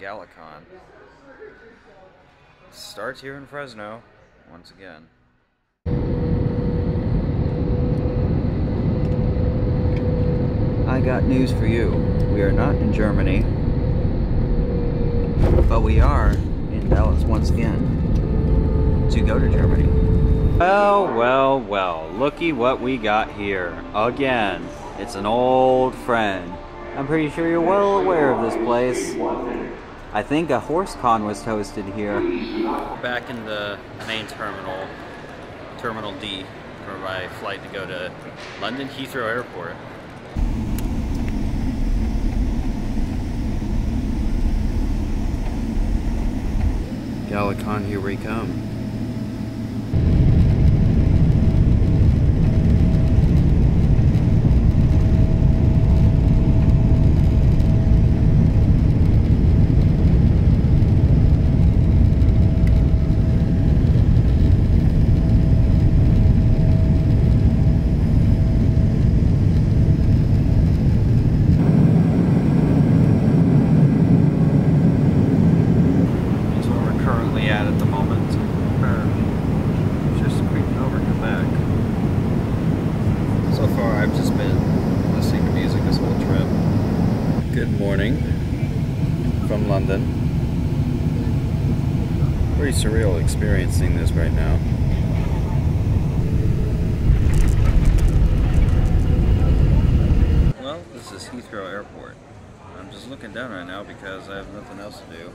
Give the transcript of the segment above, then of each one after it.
trip. Starts here in Fresno, once again. I got news for you. We are not in Germany, but we are in Dallas once again to go to Germany. Well, well, well, looky what we got here. Again, it's an old friend. I'm pretty sure you're well aware of this place. I think a horse con was hosted here. Back in the main terminal, Terminal D, for my flight to go to London Heathrow Airport. Galacon, here we come. That's where we're currently at at the moment. We're just creeping over Quebec. So far, I've just been listening to music this whole trip. Good morning from London. Pretty surreal experiencing this right now. Well, this is Heathrow Airport. I'm just looking down right now because I have nothing else to do.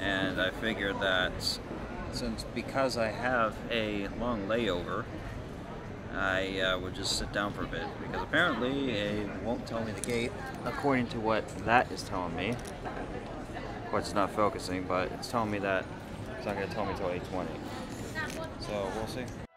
And I figured that since because I have a long layover, I uh, would just sit down for a bit because apparently it won't tell me the gate according to what that is telling me. It's not focusing, but it's telling me that it's not going to tell me till 8:20. So we'll see.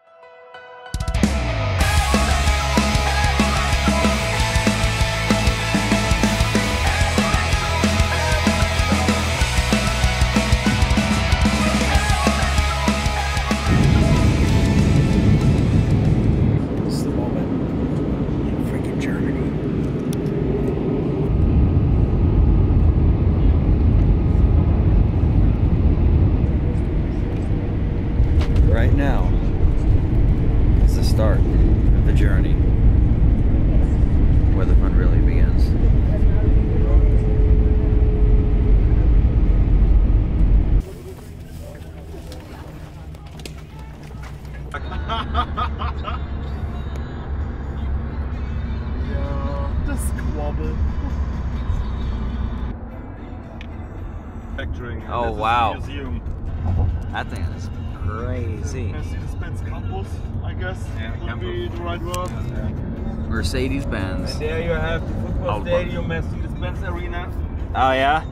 Mercedes Benz. There you have the football Albert. stadium, Mercedes-Benz Arena. Oh, yeah?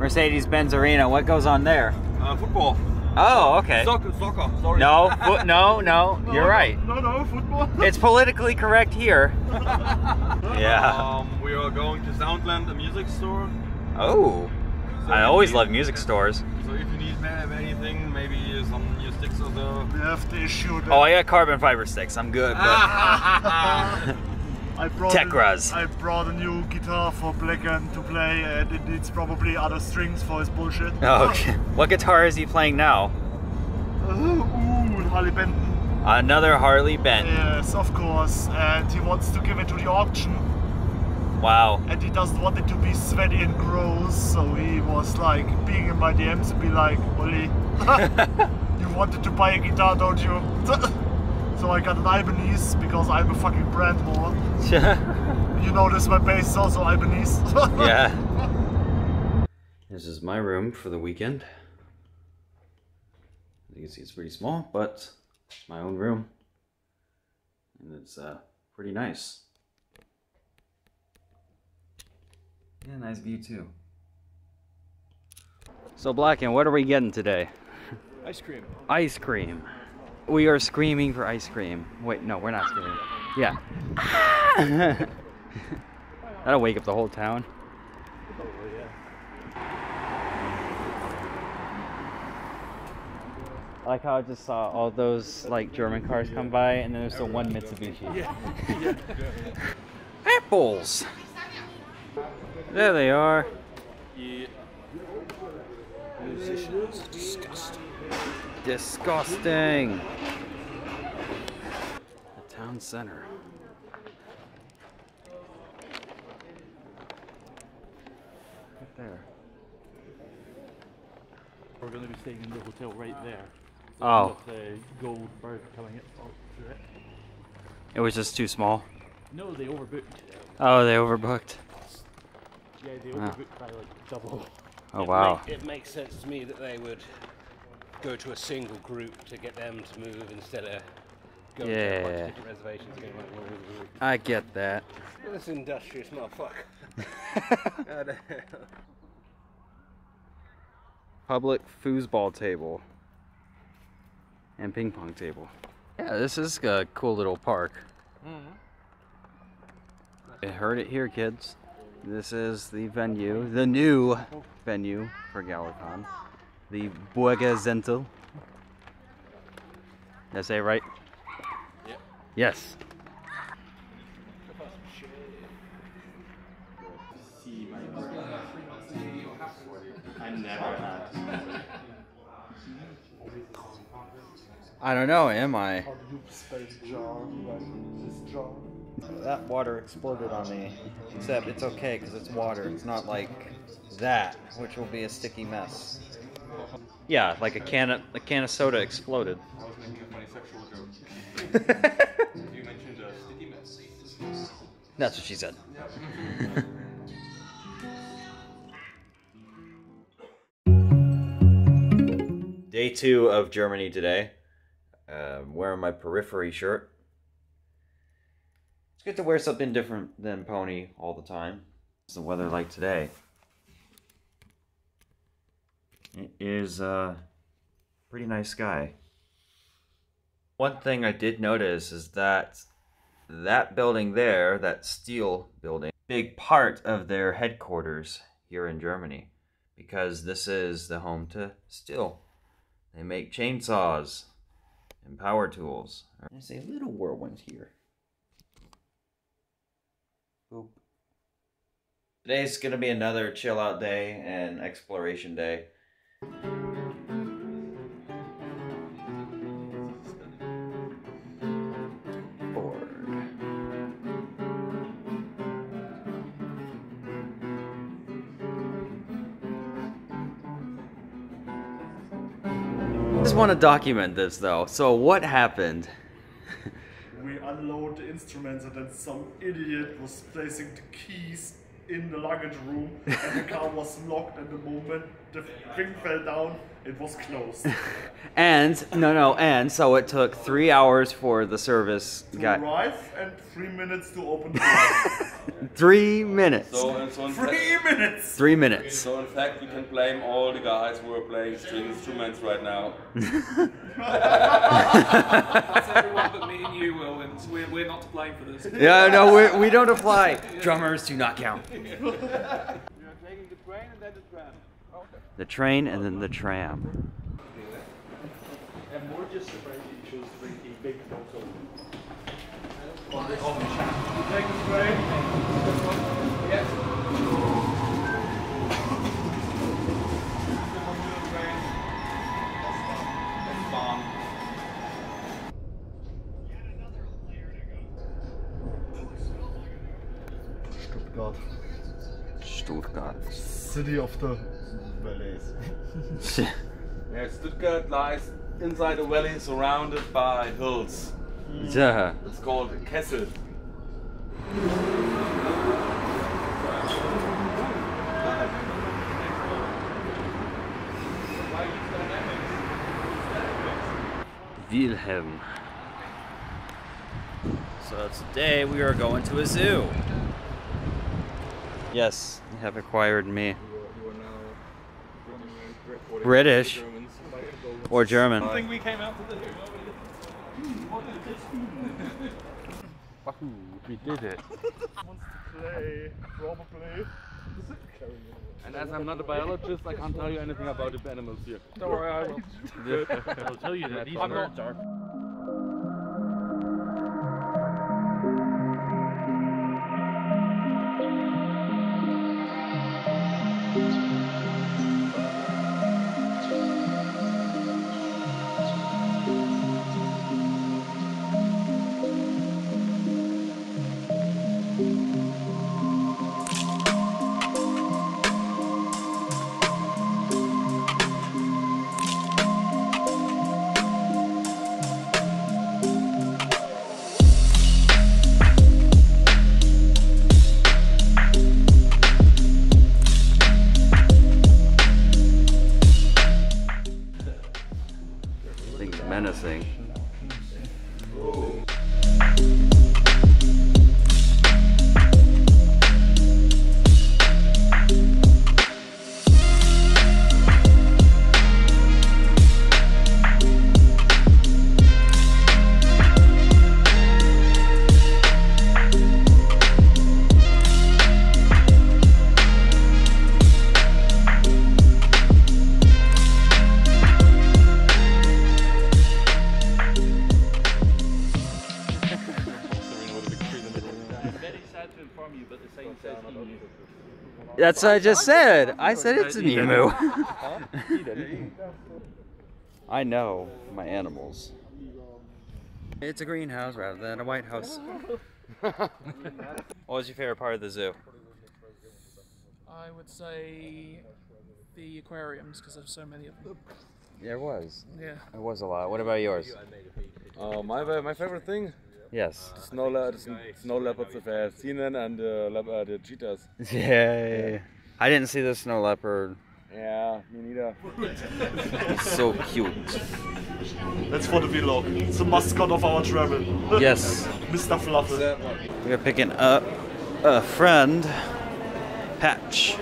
Mercedes Benz Arena. What goes on there? Uh, football. Oh, okay. Soccer, soccer, sorry. No, no, no, No, you're right. No, no, football. It's politically correct here. Yeah. Um, we are going to Soundland, a music store. Oh, So I always love need- music stores. So if you need anything, maybe some new sticks or so. We have the issue that Oh, I got carbon fiber sticks. I'm good. But I brought Tech-Raz. A, I brought a new guitar for Blacken to play, and it needs probably other strings for his bullshit. oh, okay. What guitar is he playing now? Ooh, Harley Benton. Another Harley Benton. Yes, of course. And he wants to give it to the auction. Wow. and he doesn't want it to be sweaty and gross, so he was like being in my DMs and be like, Ollie, you wanted to buy a guitar, don't you? so I got an Ibanez because I'm a fucking brand whore. You notice my bass is also Ibanez. yeah. This is my room for the weekend. As you can see, it's pretty small, but it's my own room. And it's uh, pretty nice. Yeah, nice view too. So, Blacken, what are we getting today? Ice cream. Ice cream. We are screaming for ice cream. Wait, no, we're not screaming. Yeah. That'll wake up the whole town. I like how I just saw all those like German cars come by, and then there's the one Mitsubishi. Apples. There they are. Yeah. Musicians. Disgusting. Disgusting. The town center. Right there. We're going to be staying in the hotel right there. Oh, The gold bird coming up all through it. it was just too small. No, they overbooked. Oh, they overbooked. Yeah, they Ah. overbooked by like double. Oh It wow. make- it makes sense to me that they would go to a single group to get them to move instead of going to a bunch Yeah. of different reservations. Going like, well, well, well, I get that. well, this industrious motherfucker. God. Public foosball table and ping pong table. Yeah, this is a cool little park. You heard it here, kids. This is the venue, the new venue for Galacon, the Burger Zentel. Did I say it right? Yep. Yes. I don't know, am I? That water exploded on me. Except it's okay because it's water. It's not like that, which will be a sticky mess. Yeah, like a can of a can of soda exploded. I was making a funny sexual joke. you mentioned a sticky mess. That's what she said. Day two of Germany today. Uh, wearing my periphery shirt. It's good to wear something different than pony all the time. What's the weather like today? It is a pretty nice sky. One thing I did notice is that that building there, that Stihl building, big part of their headquarters here in Germany because this is the home to steel. They make chainsaws and power tools. There's a little whirlwind here. Boop. Today's gonna be another chill out day and exploration day. Bored. I just want to document this though. So what happened? Unload the instruments and then some idiot was placing the keys in the luggage room and the car was locked and the moment the thing fell down, it was closed. And no, no, and so it took three hours for the service guy. arrive and three minutes to open the door. Three minutes. So, and so in fact, three minutes! Three minutes. so in fact, we can blame all the guys who are playing string instruments right now. That's everyone but me and you, Will, and we're, we're not to blame for this. Yeah, no, we, we don't apply. Drummers do not count. You're taking the train and then the tram. The train and then the tram. And more just surprised you chose to bring a big photo. Take the train. Stuttgart. Stuttgart. City of the valleys. Yeah, Stuttgart lies inside a valley surrounded by hills. Hmm. yeah. It's called Kessel. Wilhelm. So today we are going to a zoo. Yes, you have acquired me. British or German. I we came out to do. We did it. Play, probably. And as I'm not a biologist, I can't tell you anything about the animals here. Don't worry, I will. I'll tell you that these I'm birds not- are. Things That's what I just said. I said it's an emu. I know my animals. It's a greenhouse rather than a white house. what was your favorite part of the zoo? I would say the aquariums because there's so many of them. There was. Yeah. It was a lot. What about yours? Uh, my my favorite thing, Yes. snow le- the snow leopards if I have seen them, and uh, leop- uh, the cheetahs. Yeah, I didn't see the snow leopard. Yeah, me neither. It's so cute. That's for the vlog. It's the mascot of our travel. Yes. Mr. Fluffy. We're picking up a friend, Patch.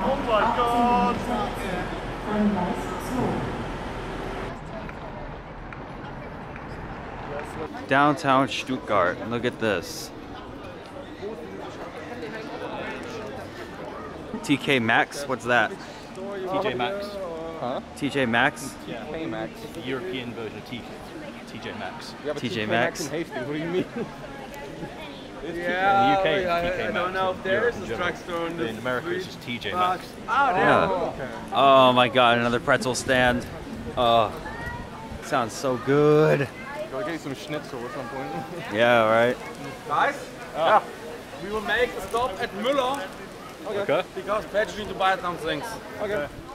Oh my god! Downtown Stuttgart. Look at this. TK Maxx? What's that? TJ Maxx. Huh? TJ Maxx? Yeah. Max. The European version of T- TJ Maxx. TJ Maxx? Hastings, what do you mean? in the UK, it's TK I, I Maxx. don't know in if there Europe is in a general. drugstore in In America, it's just TJ Maxx. Oh, yeah. Oh, oh my god, another pretzel stand. Oh, sounds so good. Gotta get you some schnitzel at some point. Yeah, right? Guys, yeah, we will make a stop at Müller. Okay. Because Patrick need to buy some things. Okay. This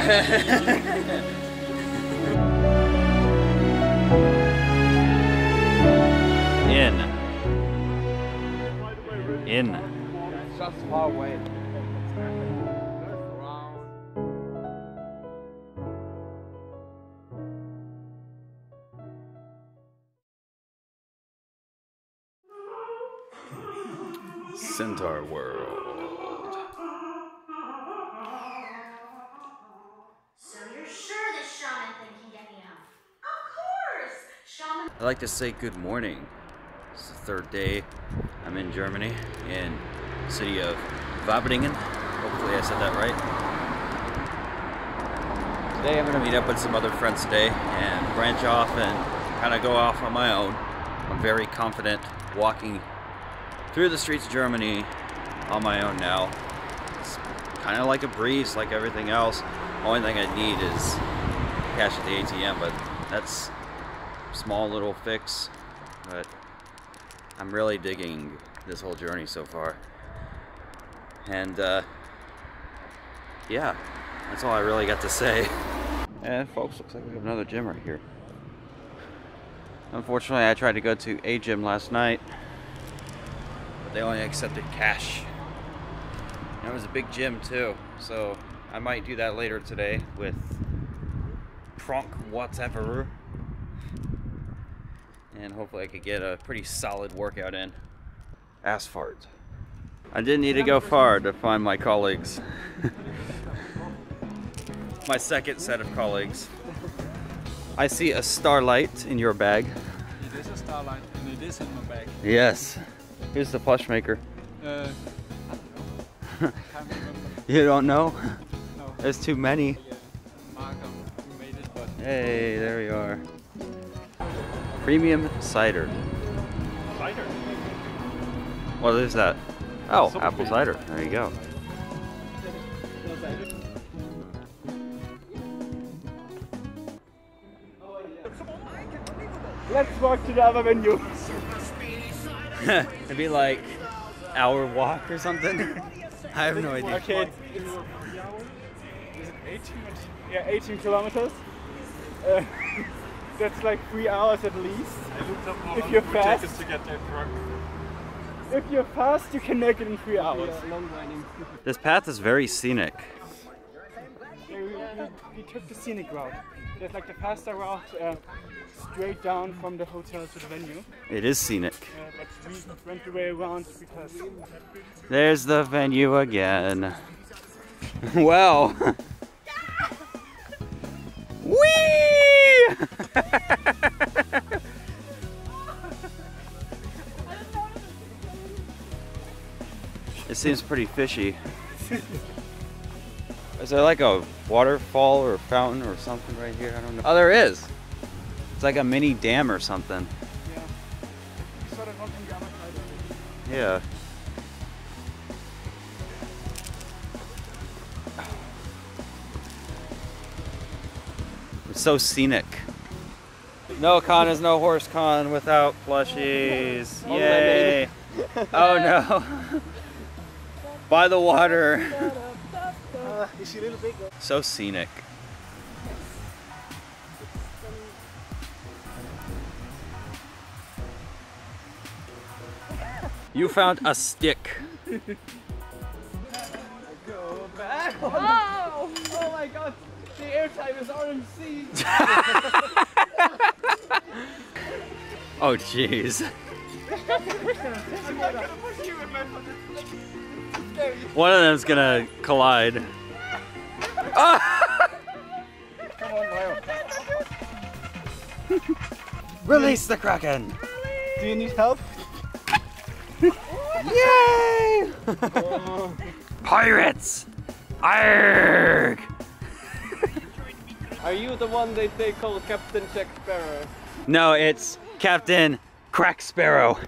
In. In. Just far away. Centaur World. Like to say good morning. It's the third day I'm in Germany, in the city of Wabringen. Hopefully I said that right. Today I'm going to meet up with some other friends today and branch off and kind of go off on my own. I'm very confident walking through the streets of Germany on my own now. It's kind of like a breeze, like everything else. Only thing I need is cash at the ATM, but that's small little fix. But I'm really digging this whole journey so far. And uh, yeah, that's all I really got to say. And folks, looks like we have another gym right here. Unfortunately, I tried to go to a gym last night, but they only accepted cash. And it was a big gym too, so I might do that later today with trunk whatever. And hopefully I could get a pretty solid workout in. Asphalt. I didn't need to go far to find my colleagues. my second set of colleagues. I see a starlight in your bag. It is a starlight and it is in my bag. Yes. Here's the plush maker. Uh, I can't. You don't know? No. There's too many. Yeah, Mark, made it, but Hey, there we are. Premium cider. Cider. What is that? Oh, apple cider. There you go. Let's walk to the other venue. It'd be like hour walk or something. I have no idea. Okay, it's, it's is it 18? Yeah, 18 kilometers. Uh, that's like three hours at least. If you're fast, to get there truck. if you're fast, you can make it in three hours. This path is very scenic. Yeah, we, we, we took the scenic route. There's like the faster route uh, straight down from the hotel to the venue. It is scenic. Uh, but we went the way around because There's the venue again. well. Whee! it seems pretty fishy. Is there like a waterfall or fountain or something right here? I don't know. Oh, there is. It's like a mini dam or something. yeah, sort so scenic. No con is no horse con without plushies. Yay! oh no. By the water. So scenic. You found a stick. Oh! Oh my god! The airtime is RMC! Oh jeez. One of them's gonna collide. Release the Kraken! Do you need help? Yay! Pirates! Arg! Are you the one that they call Captain Jack Sparrow? No, it's Captain Crack Sparrow.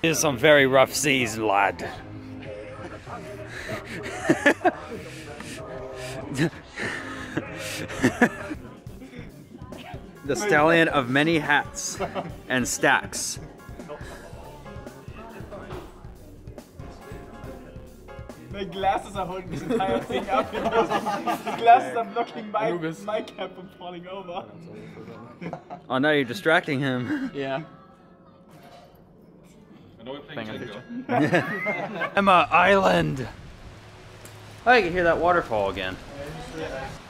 Yeah, some very rough seas, lad. the stallion of many hats and stacks. My glasses are holding this entire thing up. the glasses are blocking my, my cap from falling over. Oh no, you're distracting him. Yeah. Emma Island. Oh, you can hear that waterfall again.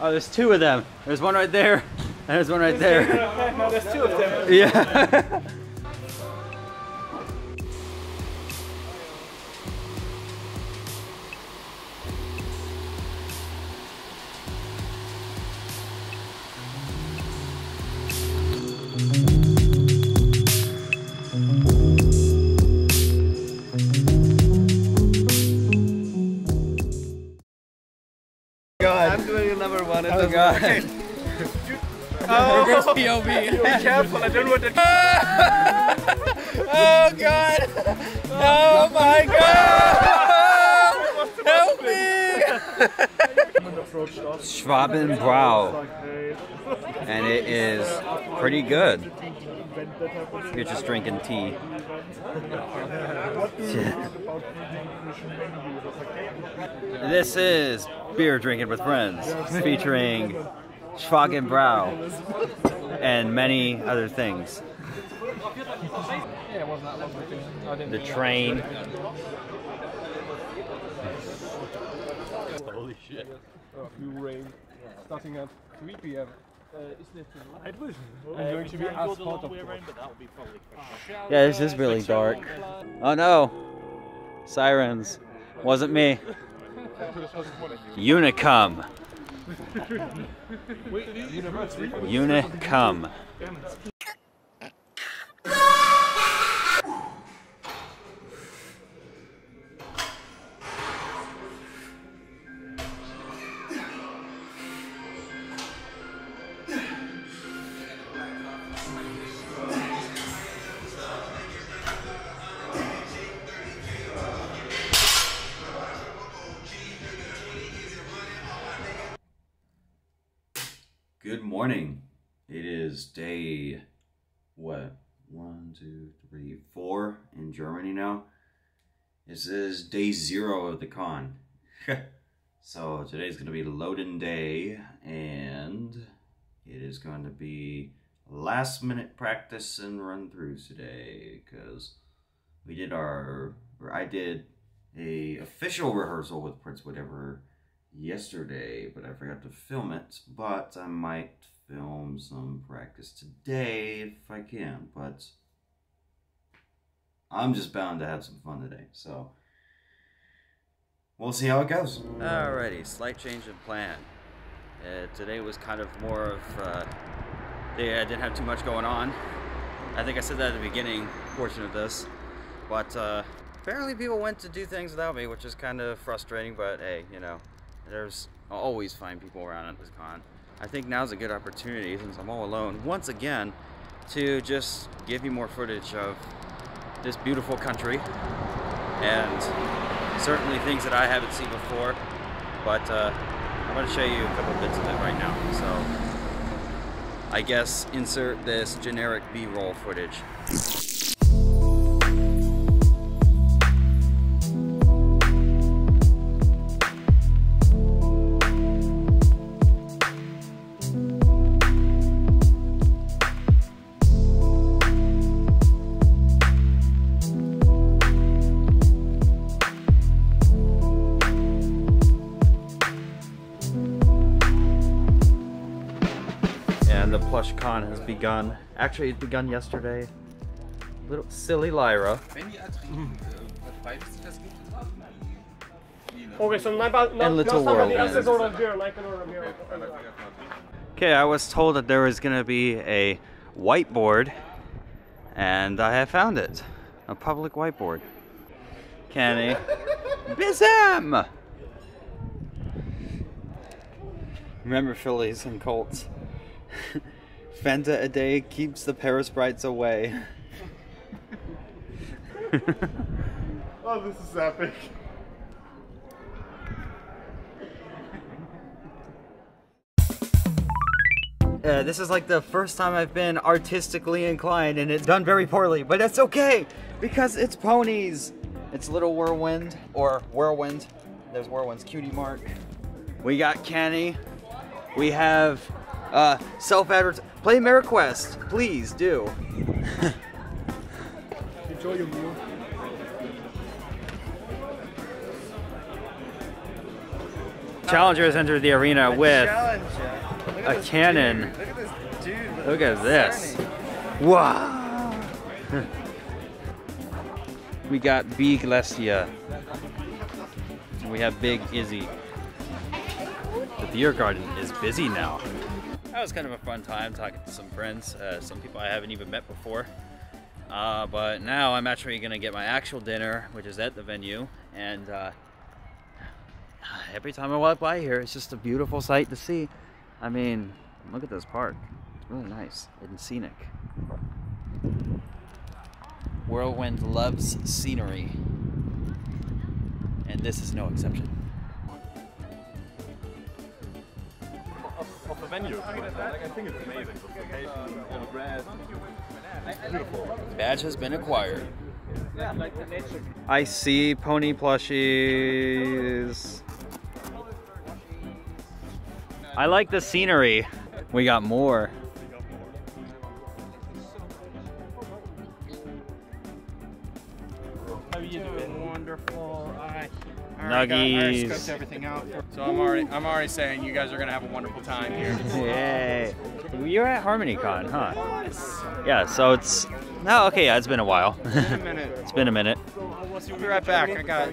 Oh, there's two of them. There's one right there, and there's one right there. no, there's two of them. Yeah. I don't to. oh god! Oh my god! Help me! And it is pretty good. You're just drinking tea. this is Beer Drinking with Friends, featuring Schwabenbrau and Brau, and many other things. Yeah, it wasn't that long ago. I didn't The train. Holy shit. New rain. Starting at 3 p.m. Uh, isn't it night vision? I'm going to be asphalt of course. Yeah, this is really dark. Oh no! Sirens. Wasn't me. Unicum. Unicum. Morning. It is day, what, one, two, three, four in Germany now. This is day zero of the con. so today's going to be loading day, and it is going to be last minute practice and run throughs today because we did our, or I did a official rehearsal with Princewhateverer yesterday, but I forgot to film it. But I might film some practice today if I can. But I'm just bound to have some fun today, so we'll see how it goes. Alrighty, slight change in plan. Uh, today was kind of more of uh, day I didn't have too much going on. I think I said that at the beginning portion of this, but uh, apparently people went to do things without me, which is kind of frustrating. But hey, you know, there's always find people around at this con. I think now's a good opportunity since I'm all alone once again to just give you more footage of this beautiful country and certainly things that I haven't seen before. But uh, I'm going to show you a couple bits of it right now. So I guess insert this generic B-roll footage. Begun. Actually, it begun yesterday. Little silly Lyra. Okay, so now, now, And Little now somebody Whirlwind. else is ordered beer and I can order beer. Okay, I was told that there was gonna be a whiteboard, and I have found it. A public whiteboard. Canni. Bism! Remember fillies and Colts. Fenta a day keeps the parasprites away. Oh, this is epic. Uh, this is like the first time I've been artistically inclined and it's done very poorly, but that's okay because it's ponies. It's Little Whirlwind or Whirlwind. There's Whirlwind's cutie mark. We got Canni. We have uh, self advert. Play MiraQuest, please do. Enjoy your meal. Challenger has entered the arena with Challenge ya. Look at a cannon. dude. Look at this dude. Look at this. Wow. we got Big Lestia. And we have Big Izzy. The beer garden is busy now. That was kind of a fun time talking to some friends, uh, some people I haven't even met before. Uh, but now I'm actually going to get my actual dinner, which is at the venue. And uh, every time I walk by here, it's just a beautiful sight to see. I mean, look at this park. It's really nice and scenic. Whirlwind loves scenery, and this is no exception. Venue. Like, I think it's amazing. The location, the grass. Beautiful. Badge has been acquired. Yeah, like the nature. I see pony plushies. I like the scenery. We got more. I already got- I already Nuggies. scoped everything out. So I'm already, I'm already saying you guys are gonna have a wonderful time here. Yay. You're at HarmonyCon, huh? Yeah, so it's. No, okay, yeah, it's been a while. It's been a minute. it's been a minute. I'll be right back. I got,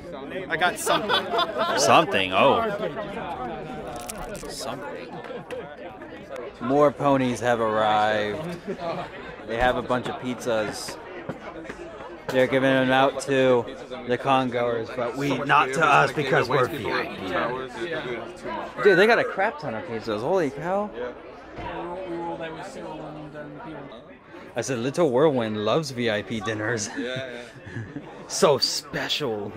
I got something. Something, oh. Something. More ponies have arrived. They have a bunch of pizzas. They're giving them out to the congoers, but we not to us because we're VIP. Dude, they got a crap ton of pizzas. Holy cow! We were all there with Cyril and Peter. I said, Little Whirlwind loves VIP dinners. Yeah, yeah. so special.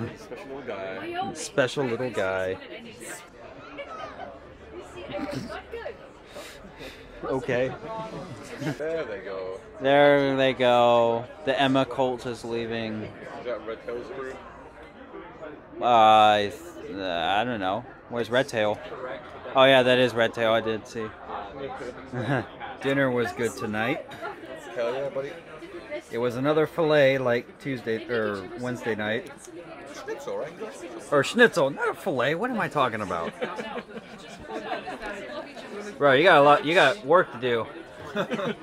Special little guy. Special little guy. Okay. There they go. There they go. The Emma cult is leaving. Is that Red Tail's crew? Uh, I, th- I don't know. Where's Red Tail? Oh yeah, that is Red Tail. I did see. Dinner was good tonight. Hell yeah, buddy. It was another fillet like Tuesday or Wednesday night. Schnitzel, right? Or schnitzel, not a fillet. What am I talking about? Bro, you got a lot. You got work to do. you gotta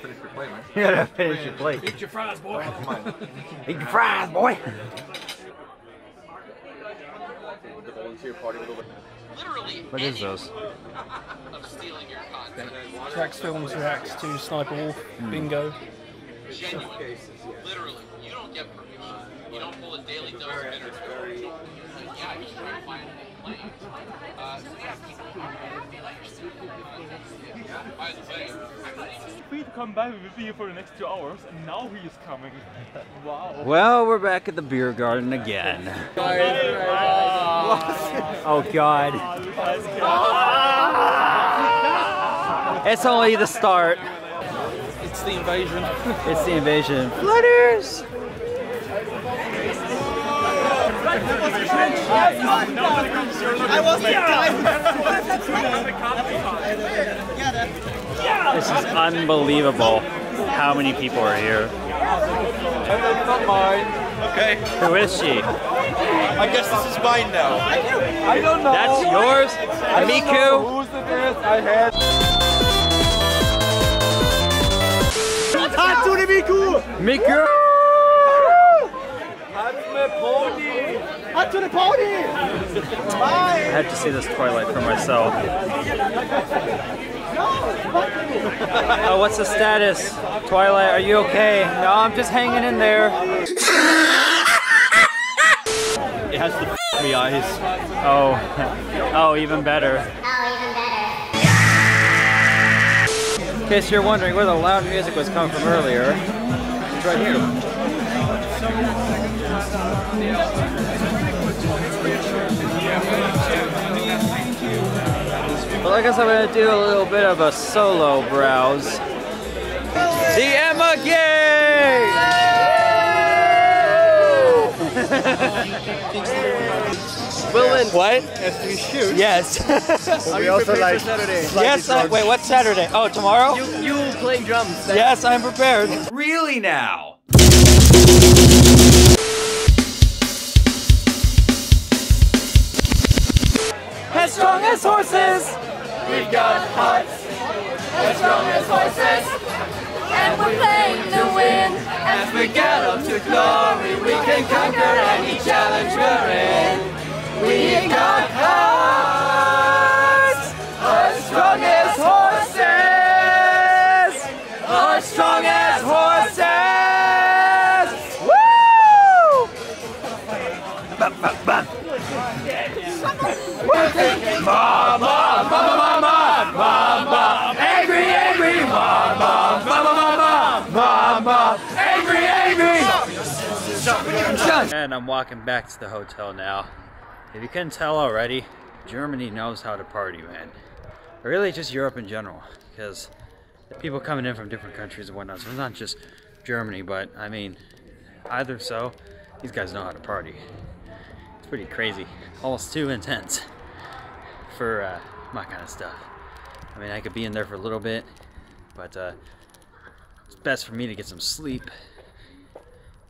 finish your plate, man. You gotta finish your plate. Eat your fries, boy. Oh, come. Eat your fries, boy. The volunteer party with the What is those? Trax Films reacts to Sniper Wolf, hmm. Bingo. Literally, you don't get permission. You don't pull a daily dose of energy. Yeah, you try to find a plane. Uh, so yeah, By the way, Free to come back with me for the next two hours, and now he is coming. Wow. Well, we're back at the beer garden again. Oh God. It's only the start. It's the invasion. It's the invasion. Flutters! I was This is unbelievable how many people are here. That's not mine. Okay. Who is she? I guess this is mine now. I don't know. That's yours? I don't Miku? know whose it is. I had. Hand to the Miku! Miku! That's my pony. Hand to the pony! I had to see this Twilight for myself. Oh, what's the status? Twilight, are you okay? No, I'm just hanging in there. It has the me eyes. Oh, oh, oh, even better. In case you're wondering where the loud music was coming from earlier, it's right here. I guess I'm gonna do a little bit of a solo browse. The Emma Gang! Will win. What? If we shoot. Yes. Are you also prepared like for Saturday? yes. I, wait, what's Saturday? Oh, tomorrow? You, you playing drums. then. Yes, I'm prepared. Really now? as strong as horses! We've got hearts as strong as horses, and we're playing to win. As we get up to glory, we can conquer any challenge we're in. We got hearts as strong as horses, as strong as horses. Woo! Bum, bum, bum. Mama, mama. And I'm walking back to the hotel now. If you couldn't tell already, Germany knows how to party, man. Or really just Europe in general. Because people coming in from different countries and whatnot. So it's not just Germany, but I mean, either so, these guys know how to party. It's pretty crazy. Almost too intense for uh, my kind of stuff. I mean, I could be in there for a little bit, but uh, it's best for me to get some sleep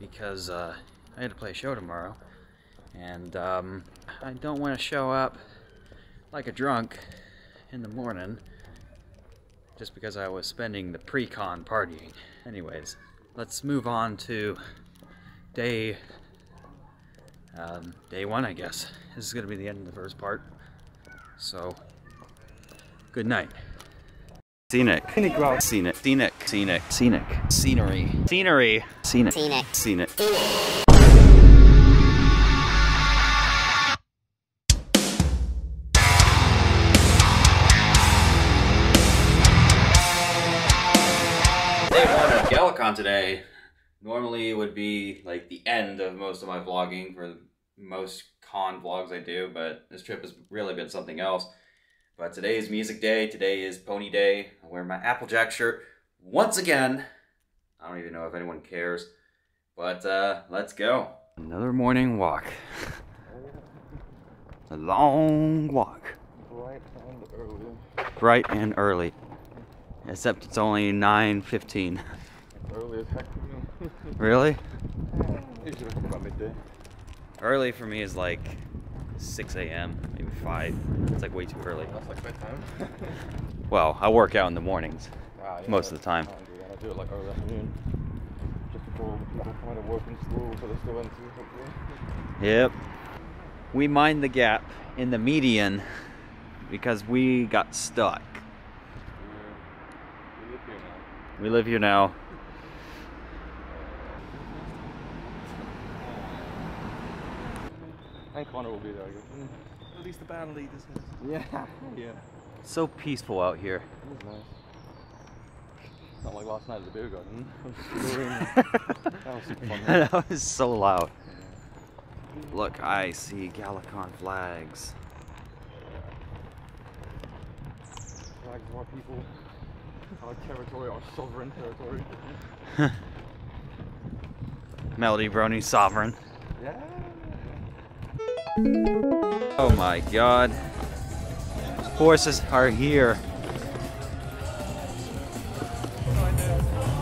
because uh, I had to play a show tomorrow, and um, I don't want to show up like a drunk in the morning just because I was spending the pre-con partying. Anyways, let's move on to day um, day one, I guess. This is gonna be the end of the first part. So, good night. Scenic. Scenic route. Scenic. Scenic. Scenic. Scenic. Scenery. Scenery. Scenic. Scenic. Scenic. Day one of Galacon today. Normally it would be like the end of most of my vlogging for most con vlogs I do, but this trip has really been something else. But today is music day, today is pony day. I wear my Applejack shirt once again. I don't even know if anyone cares, but uh, let's go. Another morning walk. A long walk. Bright and early. Bright and early. Except it's only 9.15. Early as heck. Really? Usually about midday. Early for me is like 6 a.m., maybe 5. It's like way too early. That's like bedtime. Well, I work out in the mornings Ah, yeah, most of the time. I do that. I do it like early afternoon. Just before people of work school, so they still to hopefully. Yep. We mined the gap in the median because we got stuck. We live here now. We live here now. And Connor will be there, I guess. At least the band lead is Yeah. Yeah. So peaceful out here. It is nice. Not like last night at the beer garden. I was just going- that was super fun. that was so loud. Look, I see Galacon flags. Flags of our people, our territory, our sovereign territory. Melody Brony Sovereign. Yeah. Oh my god. Horses are here.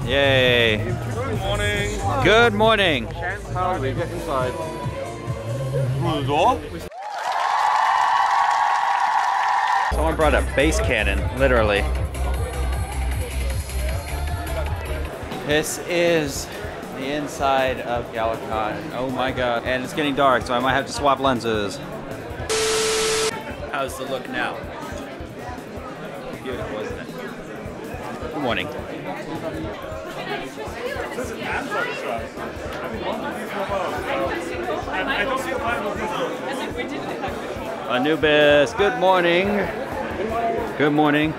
Yay. Good morning. Good morning. How do we get inside? Through the door? Someone brought a bass cannon, literally. This is the inside of Galacon. Oh my god. And it's getting dark, so I might have to swap lenses. How's the look now? Beautiful, isn't it? Good morning. Anubis, good morning. Good morning.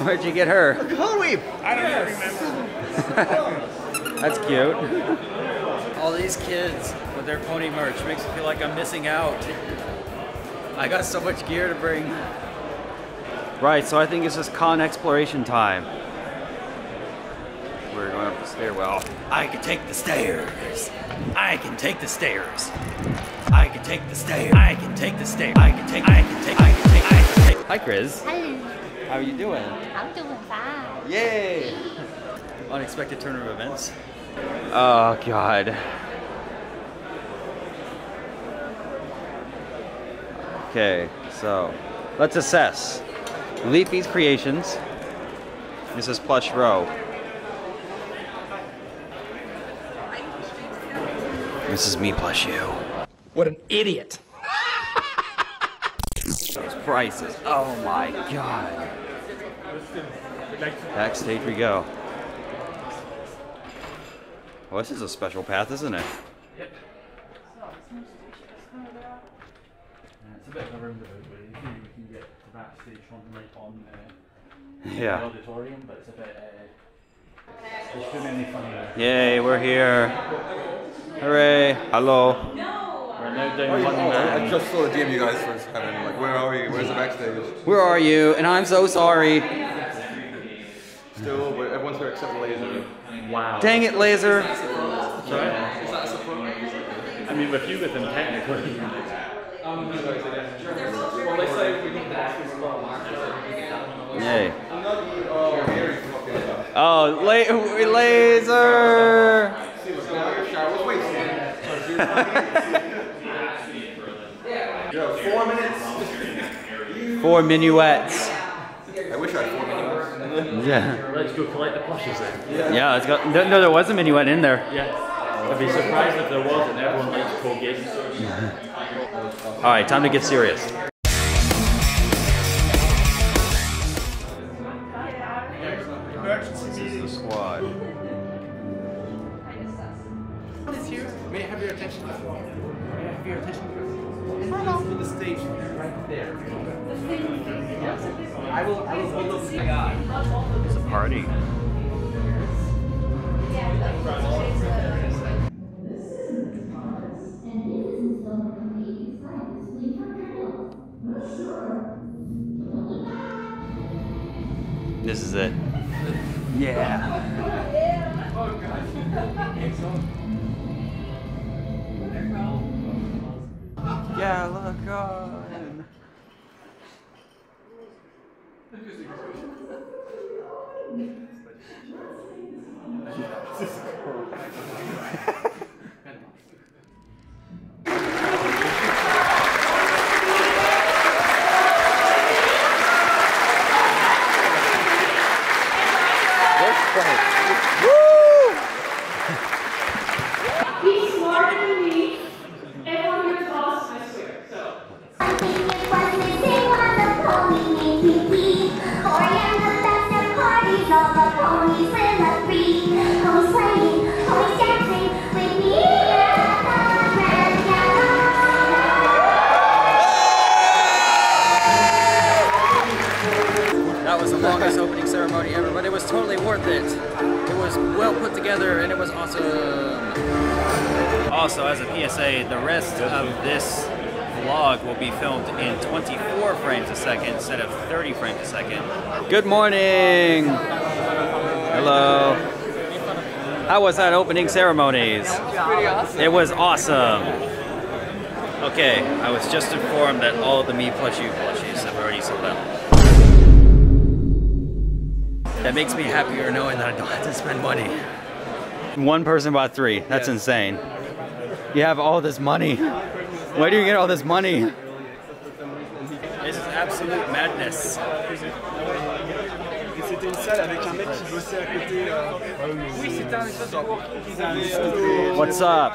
Where'd you get her? Chloe! I don't remember. That's cute. All these kids with their pony merch makes me feel like I'm missing out. I got so much gear to bring. Right, so I think it's just con exploration time. We're going up the stairwell. I can take the stairs. I can take the stairs. I can take the stairs. I can take the stairs. I can take. I can take. I can take. I can take. Hi, Chris. Hello. How are you doing? I'm doing fine. Yay! Unexpected turn of events. Oh god. Okay, so let's assess. Leafy's Creations. This is Plush Row. This is me plus you. What an idiot. Those prices. Oh my god. Backstage we go. Well, this is a special path, isn't it? Yep. It's a bit of a room though, where you can, you can get to backstage from right on uh, Yeah. the auditorium, but it's a bit uh, There's too many funny Yay, we're here. Hooray. Hello. We're now Oh, down you- one oh, I just saw the DM you guys was having. Like, where are you? Where's the backstage? Where are you? And I'm so sorry. Still, but everyone's here except Lazer. Wow. Dang it, Lazer. Sorry? I mean, with you with them technically. Yay. Oh, la- Lazer. four minutes. Four minuets. I wish I had four minutes. Yeah. Let's go collect the plushes then. Yeah, let's go. No, no, there was a minuet in there. Yeah. I'd be surprised if there wasn't. Everyone likes Colgate. All right, time to get serious. Ceremonies? Awesome. It was awesome. Okay, I was just informed that all of the Me Plus You plushies have already sold out. That makes me happier knowing that I don't have to spend money. One person bought three. That's insane. You have all this money. Where do you get all this money? This is absolute madness. C'était une salle avec un mec qui bossait à côté. euh, Oui, c'était un espèce de working qu'ils avaient. What's up?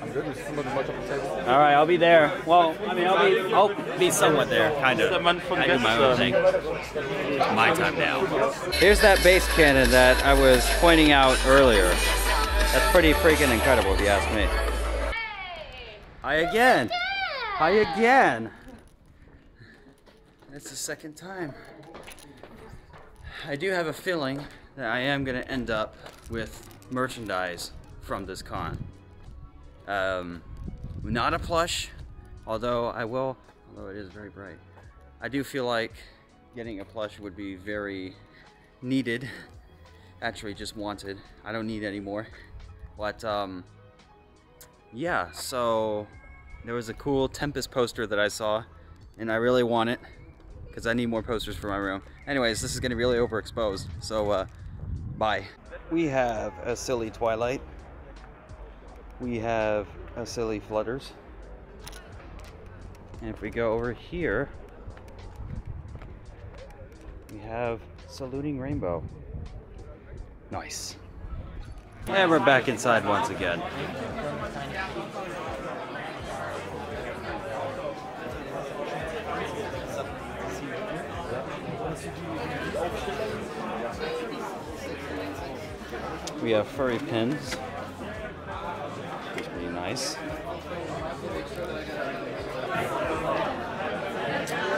I'm good. There's somebody much up the table. All right, I'll be there. Well, I mean, I'll be, I'll be somewhat there, kind of. I do my own thing. It's my time now. Here's that bass cannon that I was pointing out earlier. That's pretty freaking incredible, if you ask me. Hi again. Hi again. It's the second time. I do have a feeling that I am going to end up with merchandise from this con. Um, not a plush, although I will, although it is very bright. I do feel like getting a plush would be very needed. Actually, just wanted. I don't need any more. But, um, yeah, so there was a cool Tempest poster that I saw, and I really want it because I need more posters for my room. Anyways, this is getting really overexposed, so uh, bye. We have a silly Twilight. We have a silly Flutters. And if we go over here, we have Saluting Rainbow. Nice. And we're back inside once again. We have furry pins. It's pretty nice.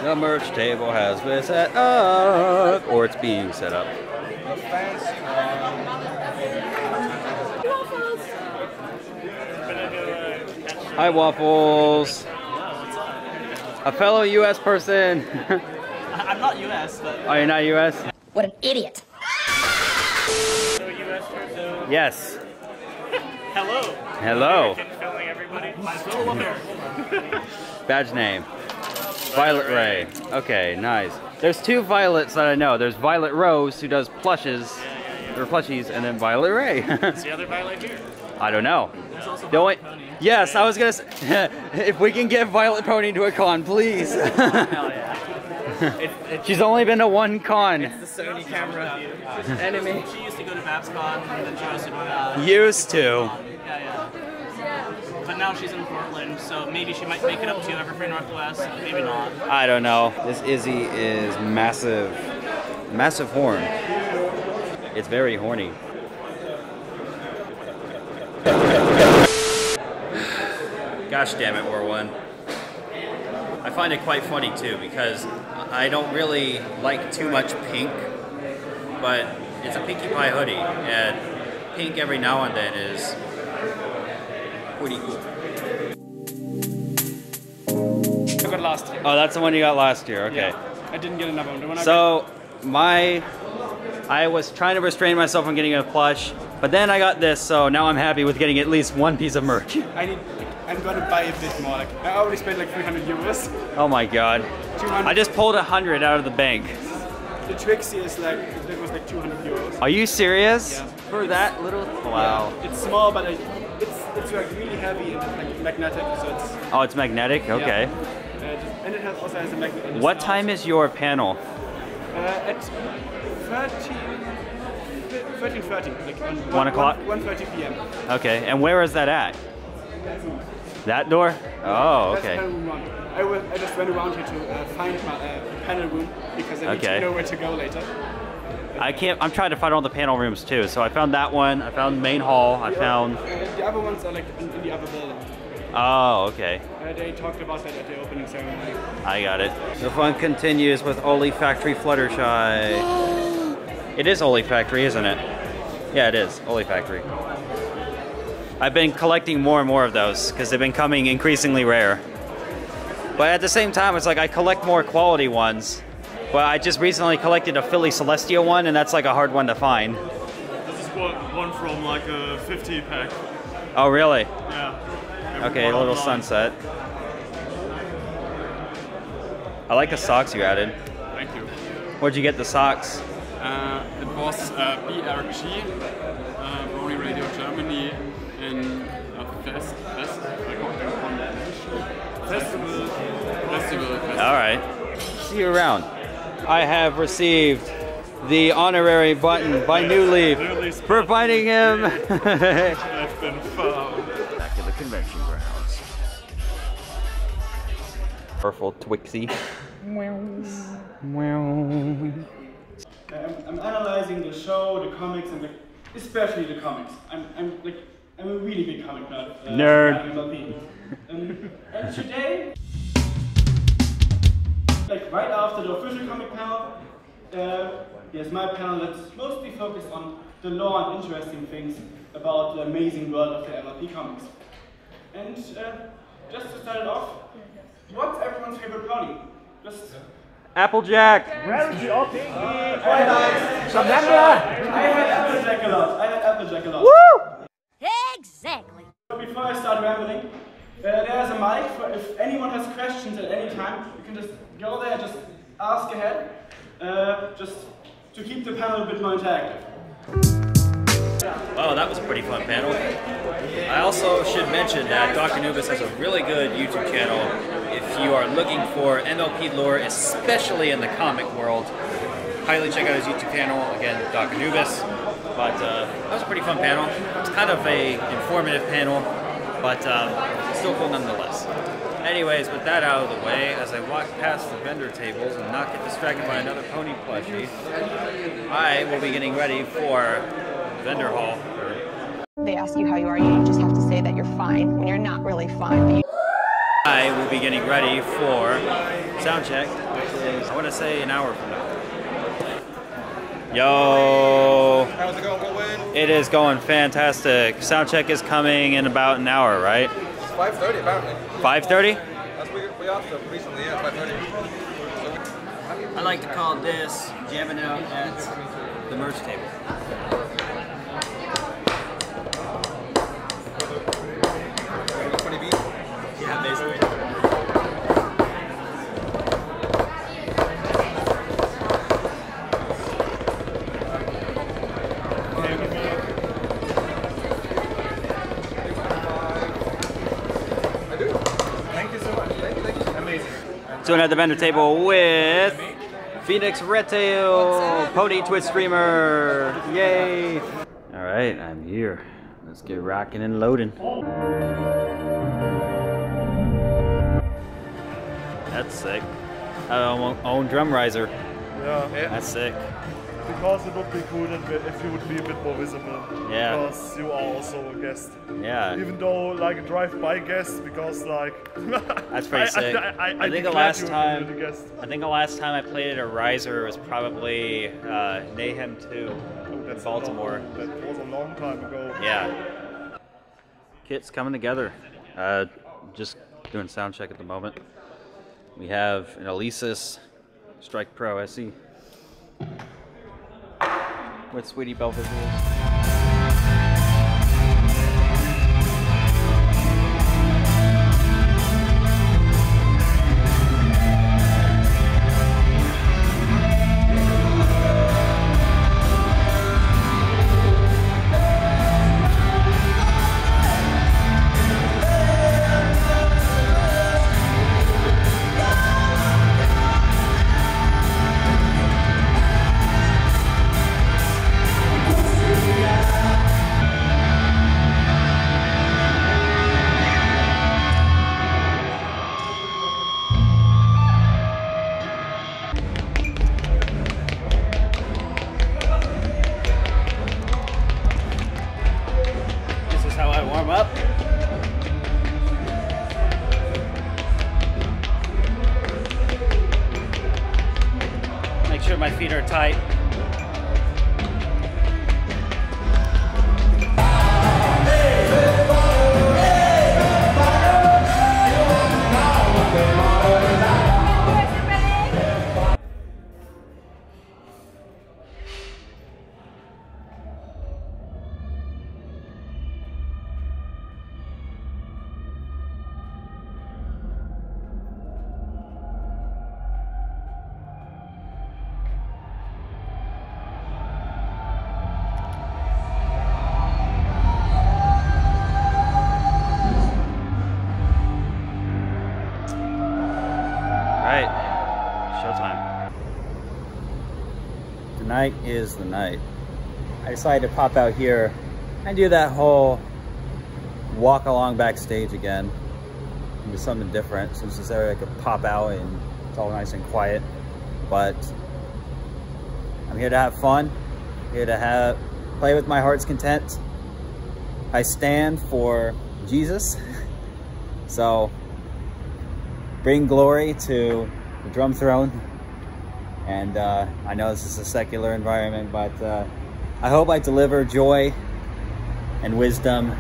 The merch table has been set up, or it's being set up. Hi, Waffles. A fellow U.S. person. I'm not U.S., but... you not U.S.? What an idiot. Yes. Hello. Hello. Badge name. Violet Ray. Okay, nice. There's two Violets that I know. There's Violet Rose, who does plushes, or plushies, and then Violet Ray. Is the other Violet here? I don't know. There's also The only- Violet Pony. Yes, I was gonna say, if we can get Violet Pony to a con, please. Hell yeah. It, it, She's only been to one con. it's the Sony camera enemy. She used to go to BabsCon and then she also uh, Used to. Yeah, yeah. But now she's in Portland, so maybe she might make it up to Everfree Northwest, maybe not. I don't know. This Izzy is massive. Massive horn. It's very horny. Gosh damn it, War One. I find it quite funny too because I don't really like too much pink, but it's a Pinkie Pie hoodie, and pink every now and then is pretty cool. I got last year. Oh, that's the one you got last year. Okay. Yeah. I didn't get another one. The one I So my, I was trying to restrain myself from getting a plush, but then I got this, so now I'm happy with getting at least one piece of merch. I need. I'm gonna buy a bit more. Like I already spent like 300 euros. Oh my god. 200. I just pulled hundred out of the bank. The Trixie is like it was like 200 euros. Are you serious? Yeah. For that little? Wow. Yeah. It's small, but like, it's it's like really heavy and like magnetic, so it's. Oh, it's magnetic. yeah. Okay. Uh, just- and it has, also has a magnet. What snout. time is your panel? Uh, at 13. 13.30, like on One o'clock? 1.30 p.m. Okay. And where is that at? That door? Oh, okay. panel room one. I, will, I just went around here to uh, find my uh, panel room because I need Okay. to know where to go later. I can't. I'm trying to find all the panel rooms too. So I found that one. I found main hall. I found. Uh, the other ones are like in, in the other building. Oh, okay. Uh, they talked about that at the opening ceremony. I got it. The fun continues with Oli Factory Fluttershy. it is Oli Factory, isn't it? Yeah, it is. Oli Factory. I've been collecting more and more of those because they've been coming increasingly rare. But at the same time, it's like I collect more quality ones. But I just recently collected a Filly Celestia one, and that's like a hard one to find. This is one, one from like a 50 pack. Oh, really? Yeah. Okay, a little sunset. I like the socks you added. Thank you. Where'd you get the socks? Uh, it was uh, BRG, uh, Brony Radio Germany, in a fest, fest, I can't remember. festival, festival, festival. All right. See you around. I have received the honorary button by New Leaf for finding him. I've been found. Back to the convention grounds. Purple Twixie. I'm, I'm analyzing the show, the comics, and like, especially the comics. I'm, I'm like, I'm a really big comic nerd. Uh, Nerd. Um, and today, like right after the official comic panel, uh, yes, my panel that's mostly focused on the lore and interesting things about the amazing world of the MLP comics. And uh, just to start it off, what's everyone's favorite pony? Just Applejack. Samantha! I had Applejack a lot. I had Applejack a lot. Woo! Exactly. Before I start rambling, uh, there's a mic for if anyone has questions at any time, you can just go there, just ask ahead, uh, just to keep the panel a bit more interactive. Oh, that was a pretty fun panel. I also should mention that Doc Anubis has a really good YouTube channel if you are looking for MLP lore, especially in the comic world. Highly check out his YouTube channel. Again, Doc Anubis. But uh, that was a pretty fun panel. It's kind of a informative panel, but um, still cool nonetheless. Anyways, with that out of the way, as I walk past the vendor tables and not get distracted by another pony plushie, I will be getting ready for vendor hall. They ask you how you are, you just have to say that you're fine when you're not really fine. I will be getting ready for sound check, which is, I want to say, an hour from now. Yo! How's it going, Will It is going fantastic. Sound check is coming in about an hour, right? 5.30 apparently. 5:30. That's what we, we asked them recently, yeah, 5.30. I like to call this jamming out at the merch table. Doing at the vendor table with Phoenix Red Tail, Pony Twist Streamer. Yay! All right, I'm here. Let's get rocking and loading. That's sick. I own, own drum riser. Yeah. That's sick. Because it would be cool if you would be a bit more visible. Yeah. Because you are also a guest. Yeah. Even though like a drive-by guest, because like. That's pretty I, sick. I, I, I I'd think the last time. I think the last time I played at a riser was probably uh, Nahum 2 in Baltimore. That was a long time ago. Yeah. Kit's coming together. Uh, just doing sound check at the moment. We have an Alesis Strike Pro SE with Sweetie Belle visuals. Tonight is the night. I decided to pop out here and do that whole walk along backstage again. Do something different since this area I could pop out and it's all nice and quiet. But I'm here to have fun, here to have play with my heart's content. I stand for Jesus. So bring glory to the drum throne. And uh, I know this is a secular environment, but uh, I hope I deliver joy and wisdom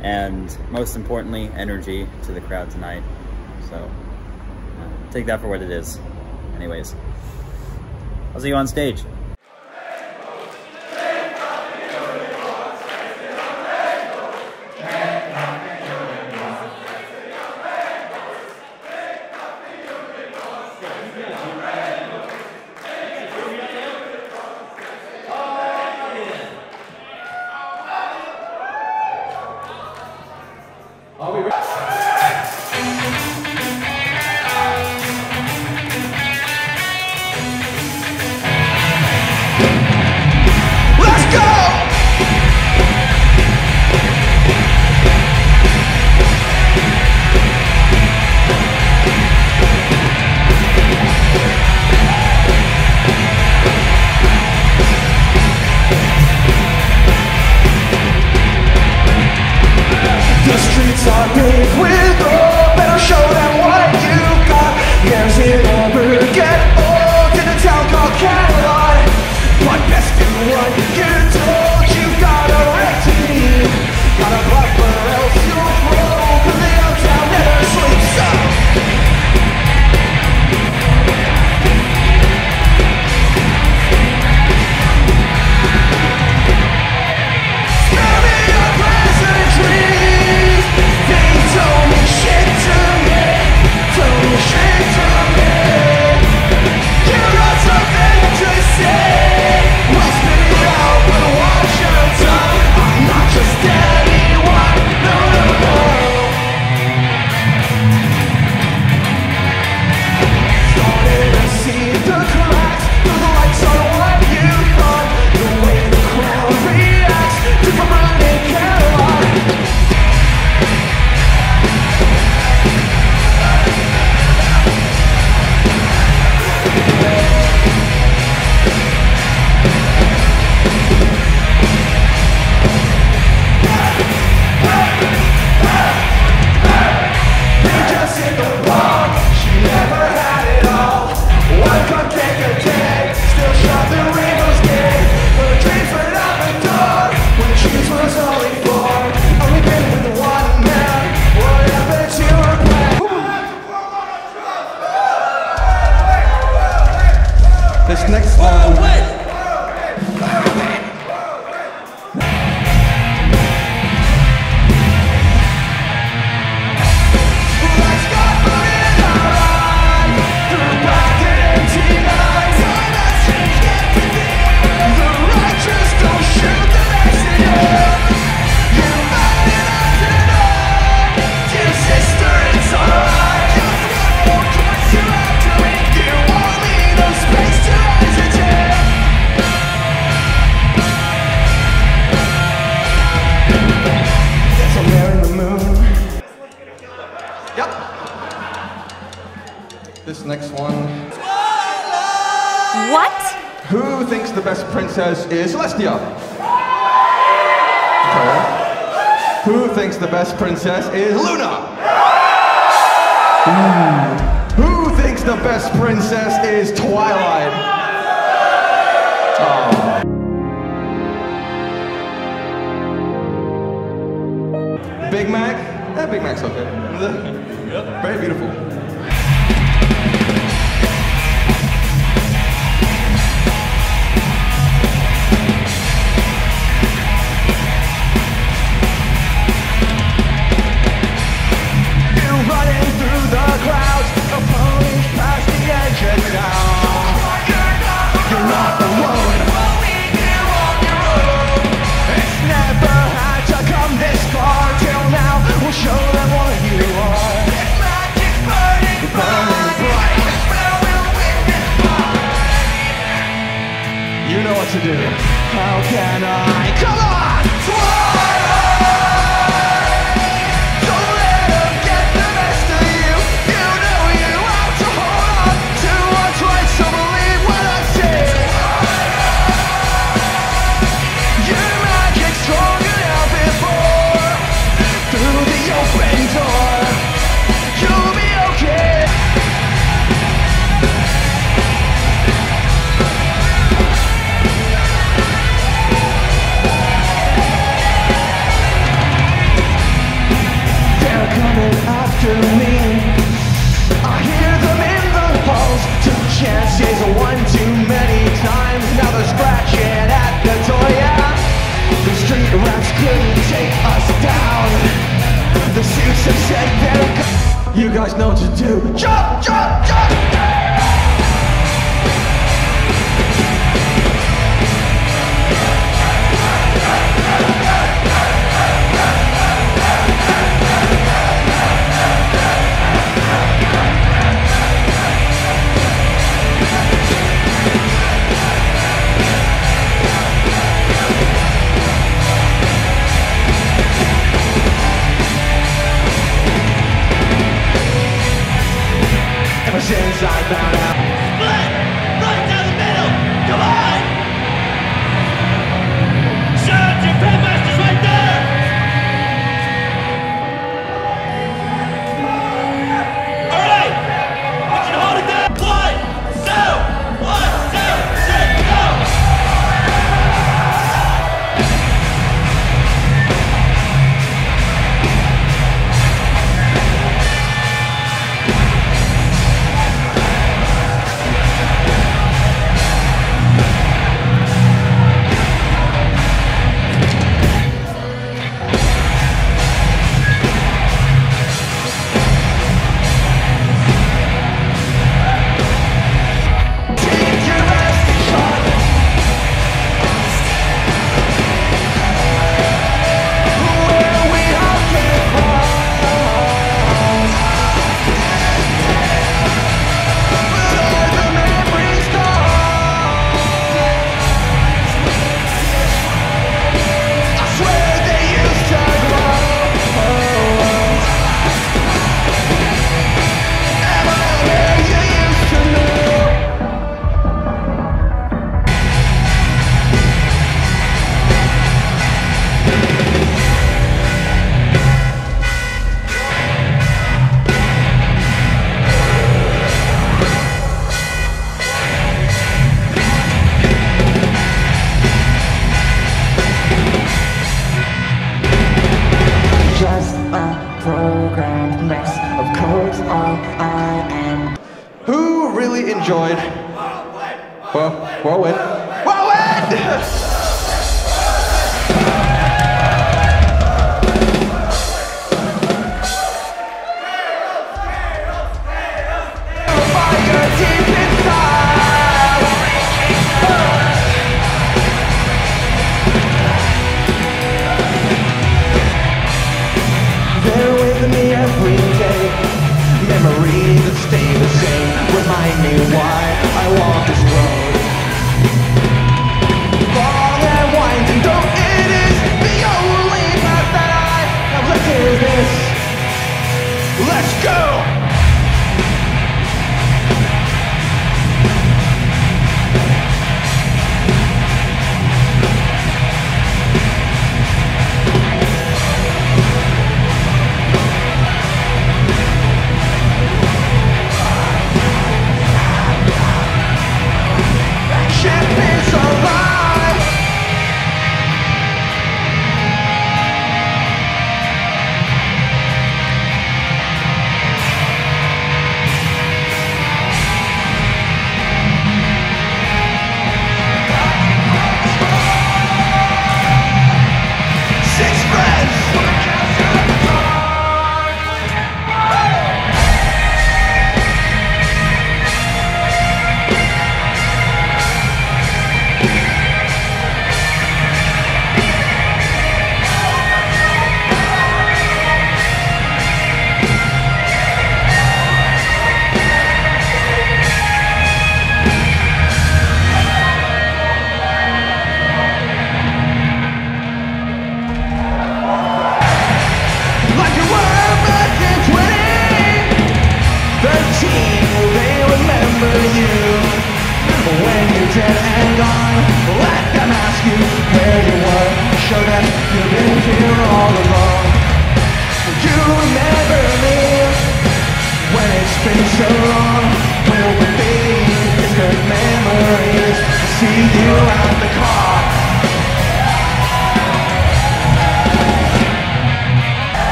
and most importantly, energy to the crowd tonight. So uh, take that for what it is. Anyways, I'll see you on stage. thinks the best princess is Luna? Who thinks the best princess is Twilight? Oh. Big Mac? Yeah, Big Mac's okay. Very beautiful. to do. How can I? Come on! You guys know what to do. Jump, jump, jump! Ever since I found out.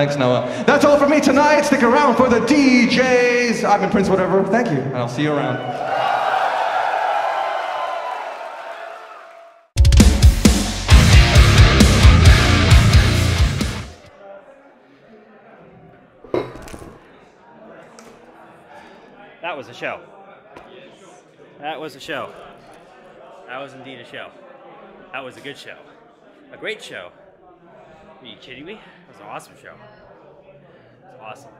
Thanks, Noah. That's all for me tonight. Stick around for the DJs. I've been Princewhateverer. Thank you, and I'll see you around. That was a show. That was a show. That was indeed a show. That was a good show. A great show. Are you kidding me? It was an awesome show. It was awesome.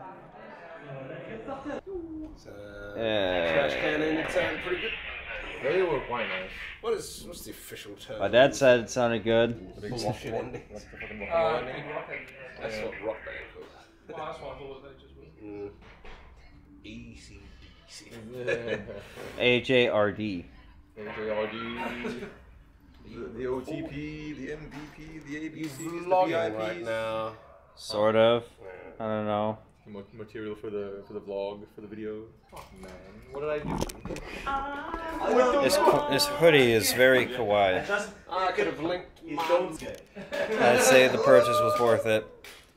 Yeah. Trash cannon, it sounded pretty good. They were quite nice. What is what's the official term? My dad said it sounded good. Bullshit endings. What's the fucking Uh, waffle ending? That's Yeah. what rock band called. Well, that's what I thought they just was. Mm. Easy. AJRD. AJRD. The, the OTP, the MVP, the ABC, the vlogging VIPs. right now. Sort of. I don't know. Material for the for the vlog, for the video. Oh man, what did I do? This this hoodie is very kawaii. Uh, I could have linked mine. I'd say the purchase was worth it.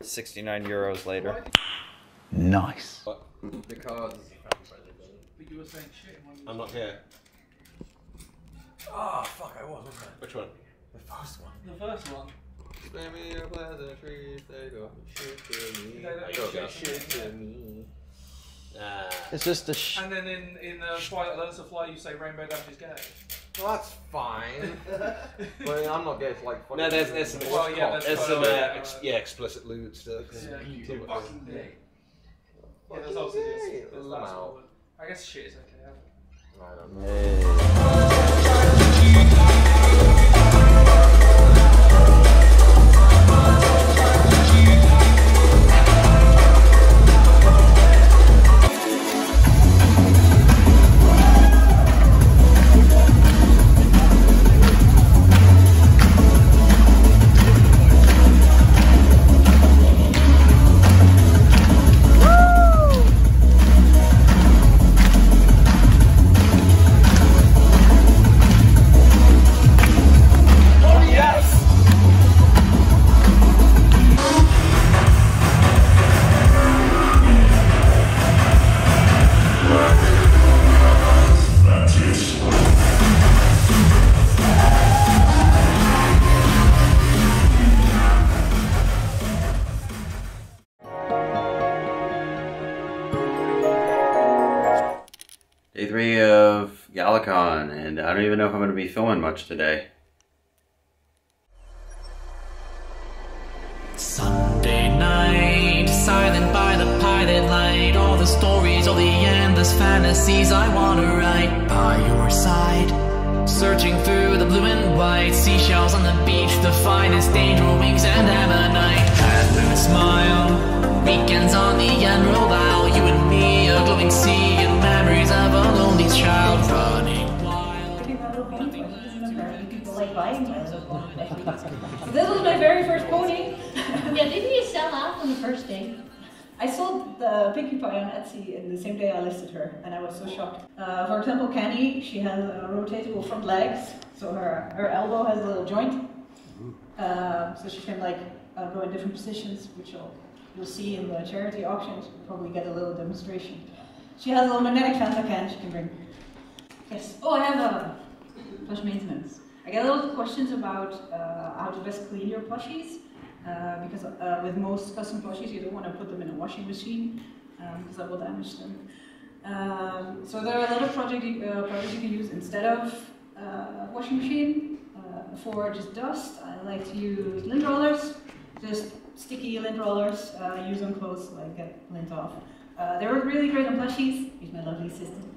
69 euros later. Nice. The cards. But you were saying shit. I'm not here. Oh, fuck, I was, wasn't it? Which one? The first one. The first one. Spare me your pleasantries, they got me shooting me. They got I you got me shooting me. shooting It's just a sh. And then in in uh, Twilight Learns to Fly, you say Rainbow Dash is gay. Well, that's fine. I mean, I'm not gay for like. No, there's there's some Well, yeah, there's that's some uh, quite a- ex- yeah explicit lewd stuff. Yeah, you Too much. fucking gay. Yeah, there's Fucking also gay. this. There's Let 'em that's out. I guess shit is okay. I I don't know. Be filming much today. People like buying my little. This was my very first pony. Yeah, didn't you sell out on the first day? I sold the Pinkie Pie on Etsy in the same day I listed her, and I was so shocked. Uh, for example, Canni, she has uh, rotatable front legs, so her, her elbow has a little joint. Um, so she can like uh, go in different positions, which you'll, you'll see in the charity auctions. You'll probably get a little demonstration. She has a little magnetic fence I can, she can bring. Yes. Oh, I have a plush maintenance. I get a lot of questions about uh, how to best clean your plushies. Uh, because uh, with most custom plushies, you don't want to put them in a washing machine because that will damage them. Um, so there are a lot of project uh, products you can use instead of uh, washing machine. Uh, for just dust, I like to use lint rollers, just sticky lint rollers. Uh, use on clothes, like get lint off. They work really great on plushies. Here's my lovely assistant.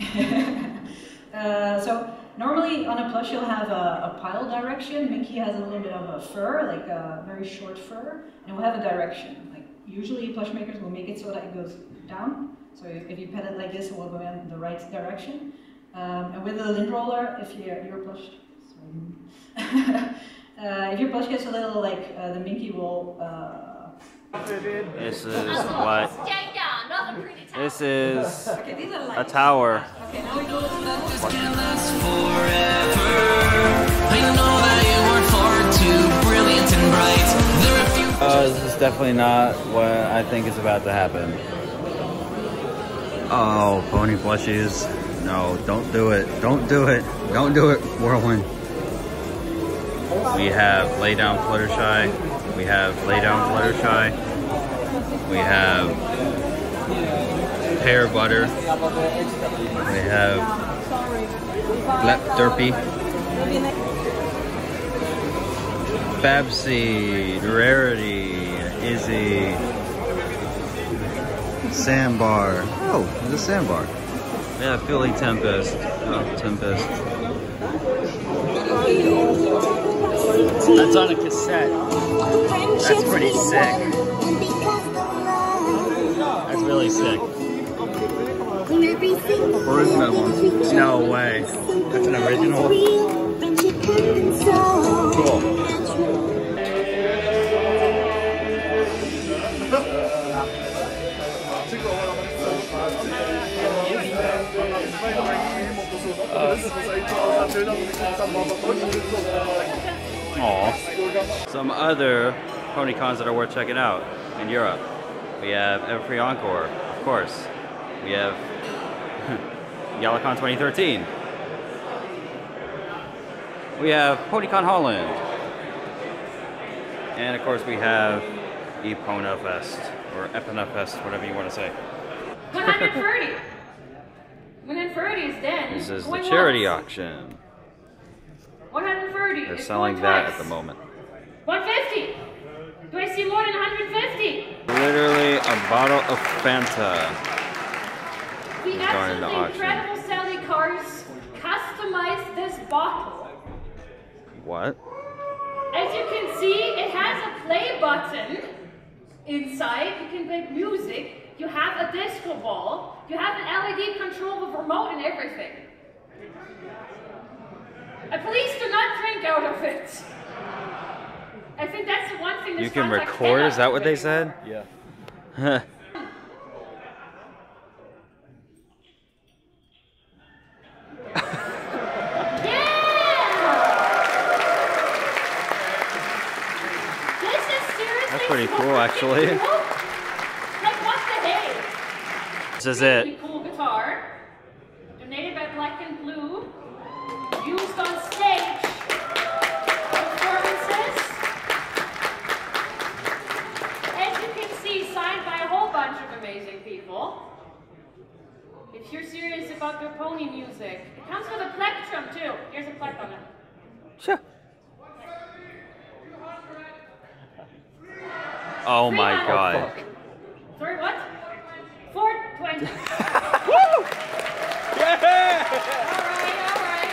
Uh, so normally on a plush you'll have a, a pile direction. Minky has a little bit of a fur, like a very short fur, and we'll have a direction. Like usually plush makers will make it so that it goes down. So if, you pet it like this, it will go in the right direction. Um, and with a lint roller, if your your plush, sorry, uh, if your plush gets a little like uh, the Minky will. Uh, This is what. Stay down, nothing pretty tower. This is Okay, these are a tower. Okay, now we go to the I know that you weren't far too brilliant and bright. There are few Uh, this is definitely not what I think is about to happen. Oh, pony plushies. No, don't do it. Don't do it. Don't do it, Whirlwind. We have lay down Fluttershy. We have lay down Fluttershy. We have pear butter. We have Lep Derpy. Babsy, Rarity, Izzy, Sandbar. Oh, there's a Sandbar. Yeah, Filly Tempest. Oh, Tempest. That's on a cassette. That's pretty sick. That's really sick. Original one. No way. That's an original. Cool. Aw. Some other pony cons that are worth checking out in Europe. We have Everfree Encore, of course. We have Galacon 2013. We have PonyCon Holland. And of course we have Epona Fest, or Epona Fest, whatever you want to say. 130. 130 is then. This is the charity once. auction. 130. They're selling that twice. at the moment. 150. Do I see more than 150? Literally a bottle of Fanta The is going into absolutely incredible Sally Cars customized this bottle. What? As you can see, it has a play button inside. You can play music. You have a disco ball. You have an LED control with remote and everything. And please do not drink out of it. I think that's the one thing You can record? Is that what they said? Yeah. This is seriously That's pretty cool, actually. cool. Like what the heck? This is it. If you're serious about your pony music, it comes with a plectrum too. Here's a plec on it. Sure. Oh my god. Sorry, what? 420. Woo! Yeah! Alright, alright.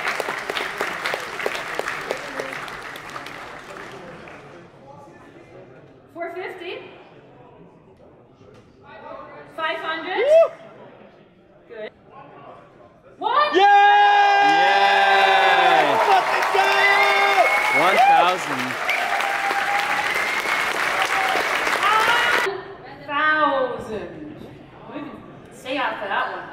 Four fifty. Five hundred. Good. One. Yay! One thousand. Thousand. What did you say after that one?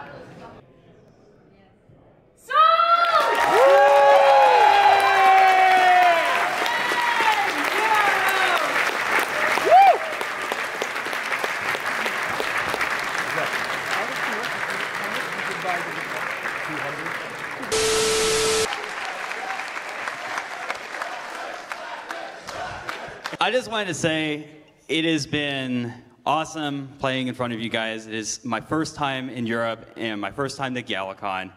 I just wanted to say it has been awesome playing in front of you guys. It is my first time in Europe and my first time to Galacon.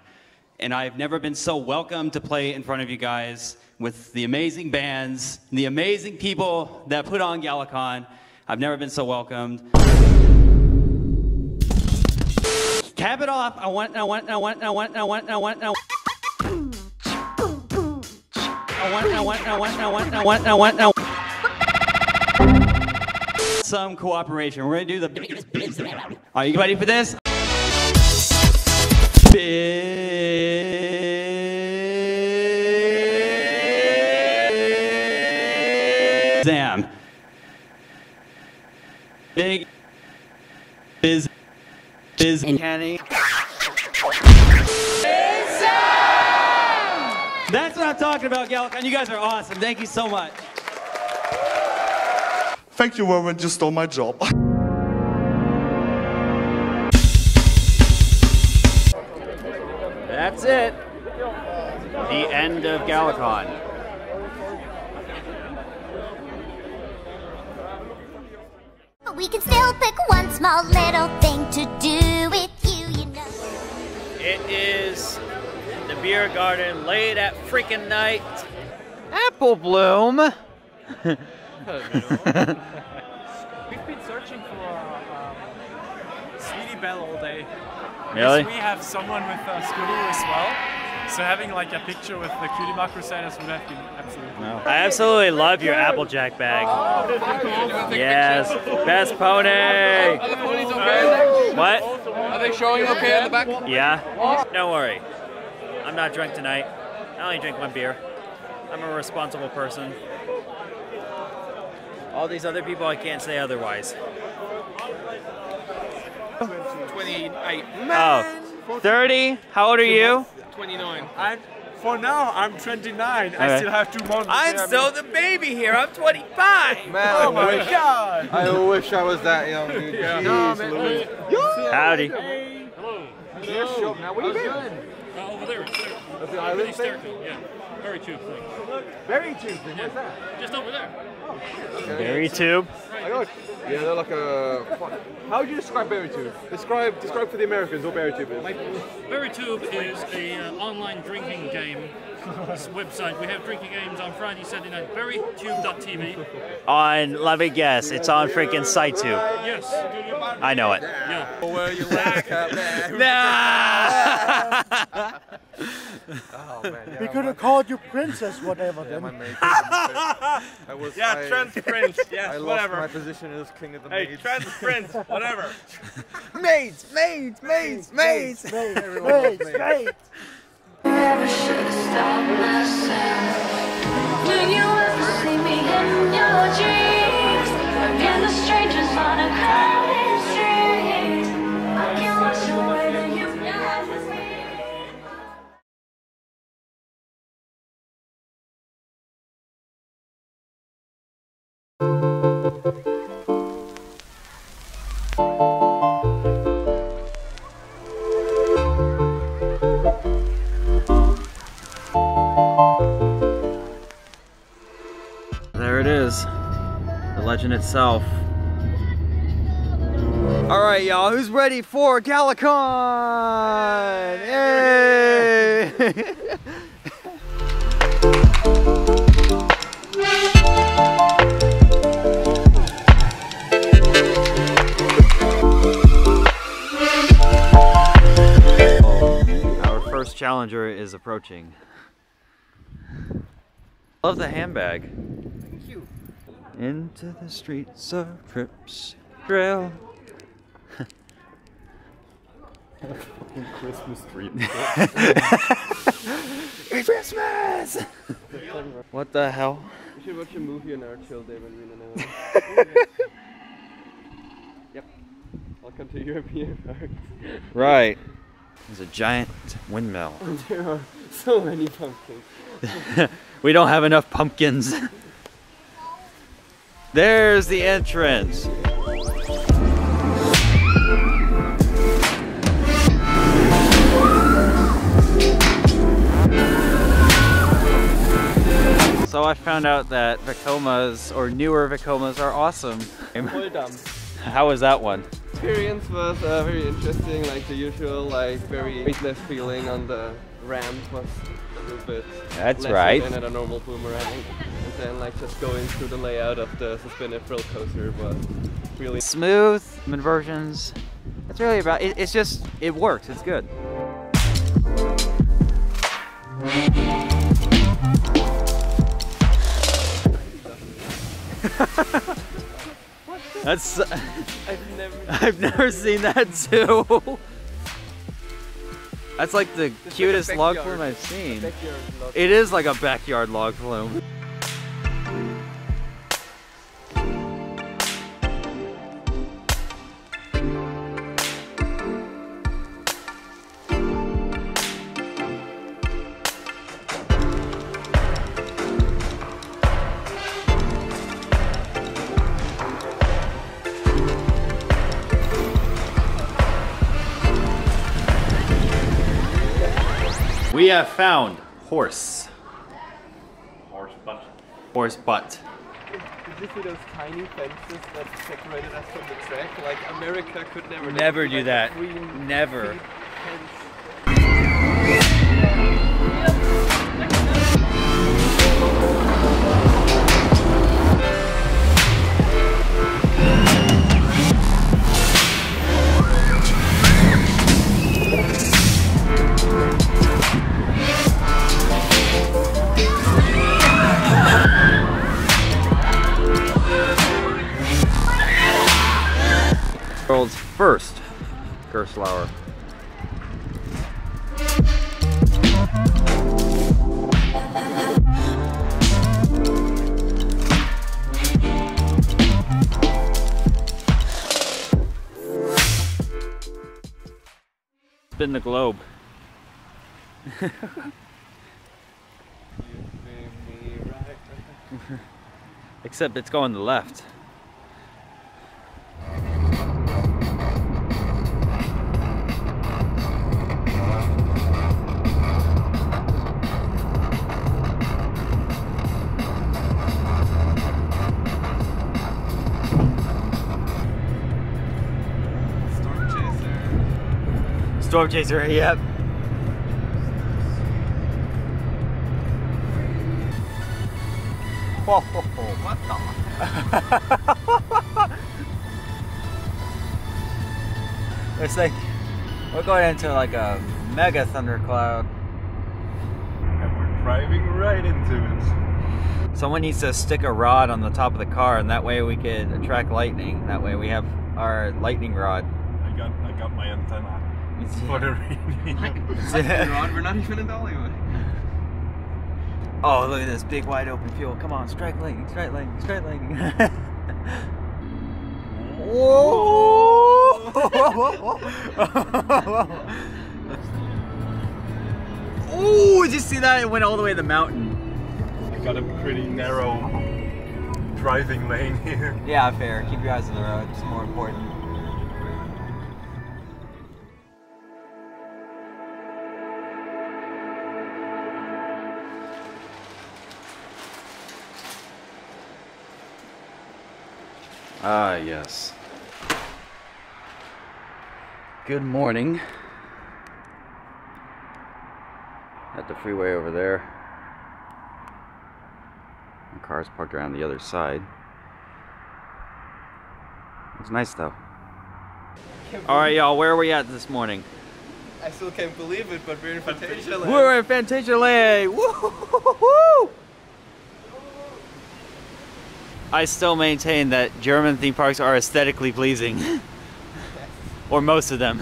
And I've never been so welcome to play in front of you guys with the amazing bands, the amazing people that put on Galacon. I've never been so welcomed. Cap it off. I want, I want, I want, I want, I want, I want, I want. I want, I want, I want, I want, I want, I want, I want. Some cooperation. We're gonna do the. Are you ready for this? Zam. Big. Biz. Biz. Kenny. That's what I'm talking about, Galacon. You guys are awesome. Thank you so much. Thank you, Warren. You stole my job. That's it. The end of Galacon. We can still pick one small little thing to do with you, you know. It is the beer garden late at freaking night. Apple Bloom. We've been searching for uh, um, Sweetie Belle all day. Really? Yes, we have someone with a Scootaloo as well. So having like a picture with the Cutie Mark Crusaders would have been absolutely. I absolutely love your Applejack bag. Yes, best pony. Are the ponies okay? What? Are they showing okay in the back? Yeah. Don't worry. I'm not drunk tonight. I only drink one beer. I'm a responsible person. All these other people, I can't say otherwise. 28. Oh, 30? How old are you? 29. I'm, for now, I'm 29. I still have two months. I'm Yeah, still the baby here. I'm 25. Man, Oh my wish, God. I wish I was that young, dude. Yeah. Jeez No, man. Louise. Howdy. Hello. Yes, show. Now, what are you doing? over there. At the island thing? Yeah. BerryTube thing. BerryTube thing. Where's that? Just over there. BerryTube. Yeah, they're like a. How would you describe BerryTube? Describe describe for the Americans what BerryTube is. BerryTube is a uh, online drinking game website. We have drinking games on Friday, Saturday night. Berrytube.tv. On, let me guess, it's on freaking CyTube. Yes. I know it. Yeah. Where you like? Oh man. Yeah, We could have called you Princess whatever then. my mate. I was. Yeah, I, trans prince. Yes, I lost whatever. my position as king of the Hey, maids. trans prince. Whatever. maids, maids, maids, maids, maids, Everyone maids, maids. Never should have stopped myself. Will you ever see me in your dreams? Again, the strangers on a crowded legend itself. All right, y'all, who's ready for Galacon? Yay! Our first challenger is approaching. Love the handbag. Into the streets of Trips Trail. Christmas tree. it's Christmas! What the hell? We should watch a movie on our chill day when we're in Anna. Yep. Welcome to European parks. Right. There's a giant windmill. there are so many pumpkins. we don't have enough pumpkins. There's the entrance. So I found out that Vekomas or newer Vekomas are awesome. Well done. How was that one? Experience was uh, very interesting, like the usual, like very weightless feeling on the ramp was a little bit That's right. than at a normal boomerang. And like just going through the layout of the suspended thrill coaster was really Smooth inversions. That's really about it. It's just it works. It's good. That's. I've never I've never seen that too. That's like the It's like cutest log flume I've seen. It is like a backyard log flume. Have found horse. Horse butt. Horse butt. Did you see those tiny fences that separated us from the track? Like America could never Never do like, that. green Never. fence. World's first Gerstlauer. Spin the globe. Except it's going to the left. Storm Chaser, yep. Whoa, what the? it's like we're going into like a mega thundercloud. And we're driving right into it. Someone needs to stick a rod on the top of the car, and that way we could attract lightning. That way we have our lightning rod. I got I got my antenna. For the Lightning rod, we're not even in Hollywood. Oh, look at this big wide open field. Come on, strike lightning, strike lightning, strike lightning. Whoa! did you see that? It went all the way to the mountain. I got a pretty narrow driving lane here. Yeah, fair. Keep your eyes on the road. It's more important. Ah, yes. Good morning. At the freeway over there. The car's parked around the other side. It's nice though. Alright, y'all, where are we at this morning? I still can't believe it, but we're in Phantasialand. We're in Phantasialand! Woo! I still maintain that German theme parks are aesthetically pleasing. or most of them.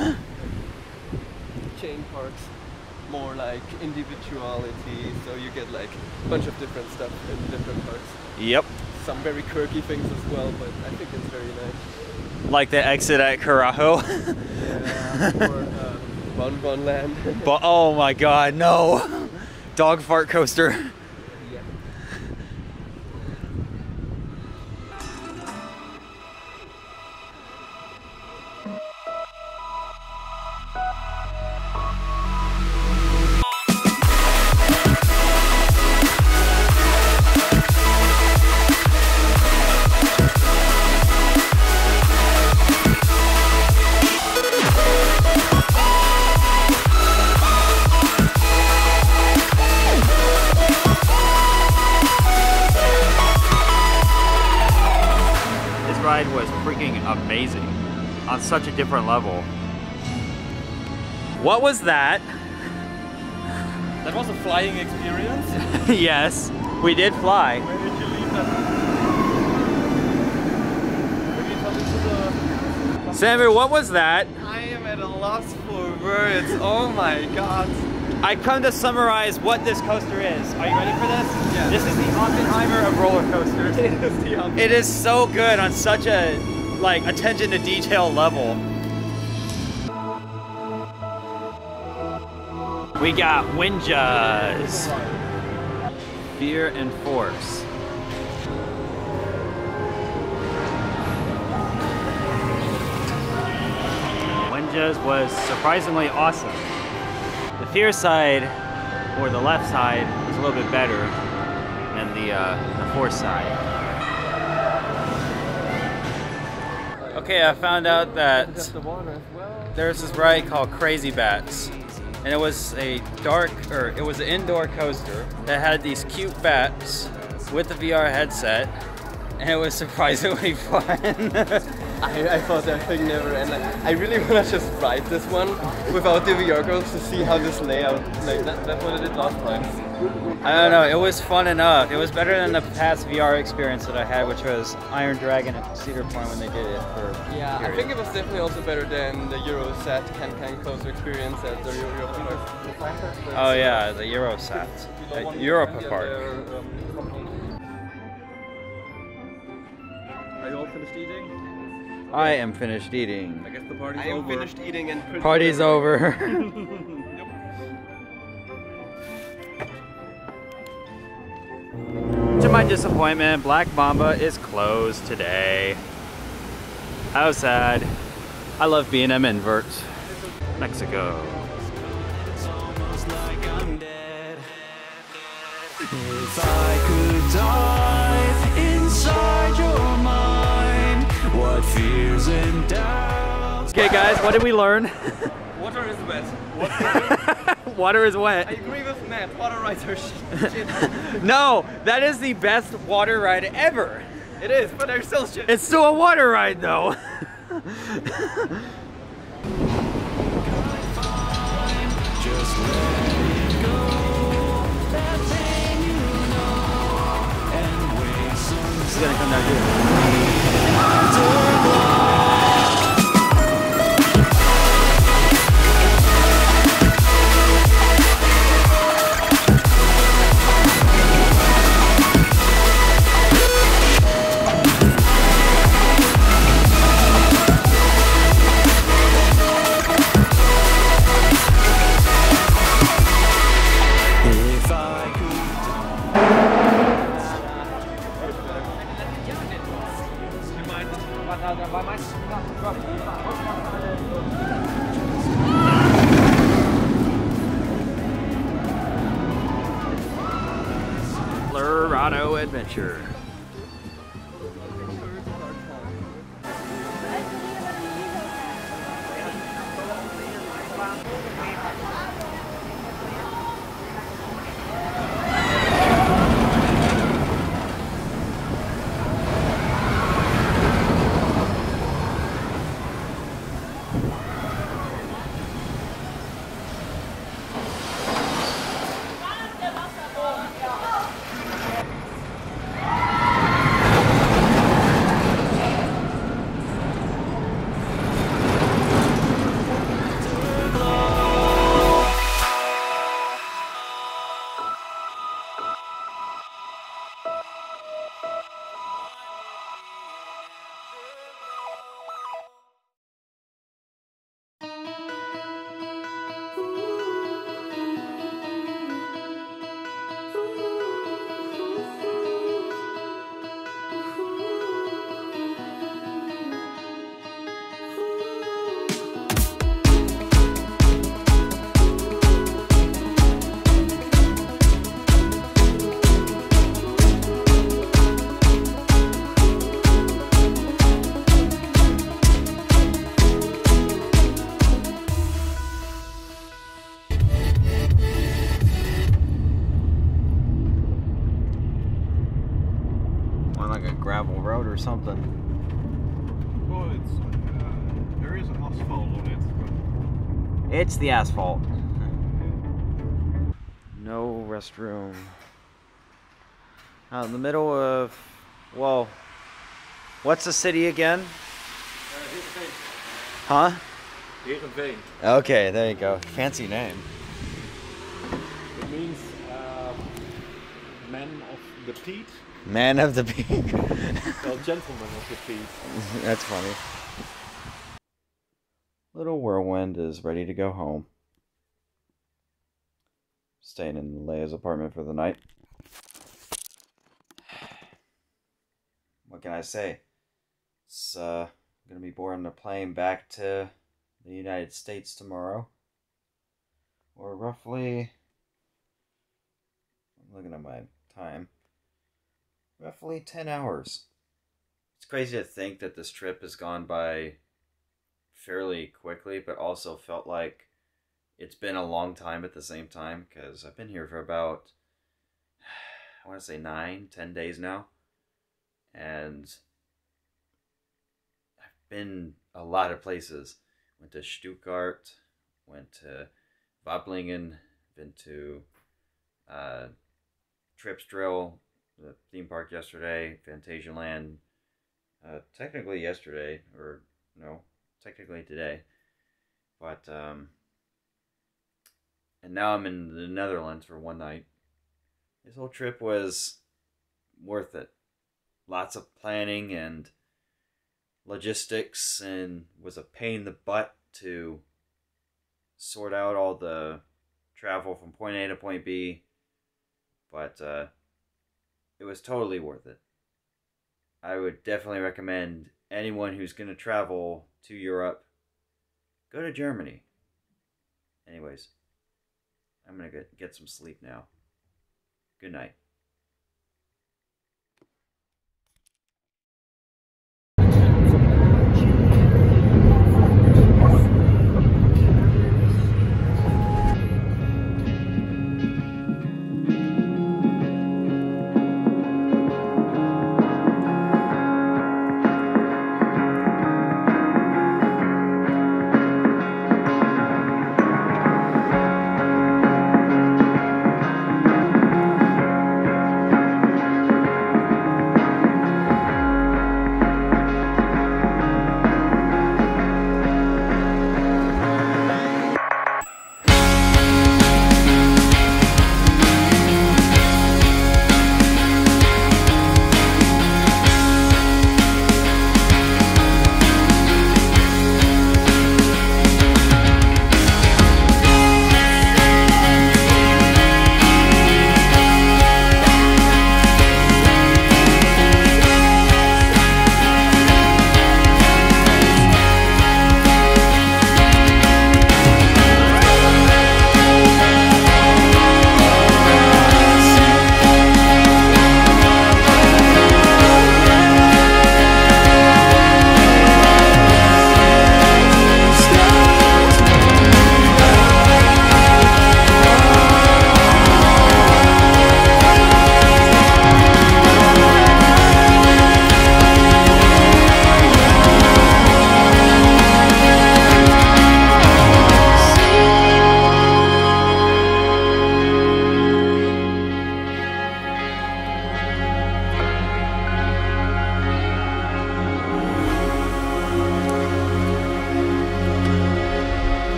Chain parks, more like individuality, so you get like a bunch of different stuff in different parks. Yep. Some very quirky things as well, but I think it's very nice. Like the exit at Karacho. Yeah, or uh, BonBon-Land. but oh my god, no! Dog fart coaster. Such a different level. What was that? That was a flying experience. yes, we did fly. Where did you leave that? Maybe tell me to the. Samuel, what was that? I am at a loss for words. Oh my god. I come to summarize what this coaster is. Are you ready for this? Yeah. This is the Oppenheimer of roller coasters. It is the Oppenheimer. It is so good on such a like attention to detail level. We got Winjas. Fear and Force. Winjas was surprisingly awesome. The Fear side, or the left side, was a little bit better than the, uh, the Force side. Okay, I found out that there's this ride called Crazy Bats. And it was a dark, or it was an indoor coaster that had these cute bats with the VR headset. And it was surprisingly fun. I, I thought that thing never ended. I really want to just ride this one without the VR goggles to see how this layout, like that, that's what I did last time. I don't know, it was fun enough. It was better than the past VR experience that I had, which was Iron Dragon at Cedar Point when they did it for Yeah, I think it was definitely also better than the Eurosat CanCan Coaster experience at the Euro Park. Oh yeah, the Eurosat. Uh, Europa Park. Are you all finished eating? I am finished eating. I guess the party's I am over. finished eating and pretty Party's over. to my disappointment, Black Mamba is closed today. How sad. I love B&M inverts. Mexico. If I could dive mind, fears and doubts. Okay guys, what did we learn? Water is wet. Water is wet. I agree with Matt. Water rides are sh- shit. no, that is the best water ride ever. It is, but they're still shit. It's still a water ride though. This is gonna come down here. Colorado on it. It's the asphalt. No restroom. Out in the middle of, well, what's the city again? Huh? Heerenveen. Okay, there you go. Fancy name. It means uh, man of the peat. Man of the peak. Well, gentleman of the peat. That's funny. Little Whirlwind is ready to go home. Staying in Leia's apartment for the night. What can I say? It's uh, gonna be boarding a plane back to the United States tomorrow. Or roughly. I'm looking at my time. Roughly 10 hours. It's crazy to think that this trip has gone by fairly quickly, but also felt like it's been a long time at the same time because I've been here for about, I want to say nine, ten days now. And I've been a lot of places. Went to Stuttgart, went to Waiblingen, been to uh, Tripsdrill, the theme park yesterday, Phantasialand, uh, technically yesterday, or no, technically today. But, um, and now I'm in the Netherlands for one night. This whole trip was worth it. Lots of planning and logistics, and was a pain in the butt to sort out all the travel from point A to point B. But, uh, it was totally worth it. I would definitely recommend anyone who's going to travel to Europe go to Germany. Anyways, I'm going to get, get some sleep now. Good night.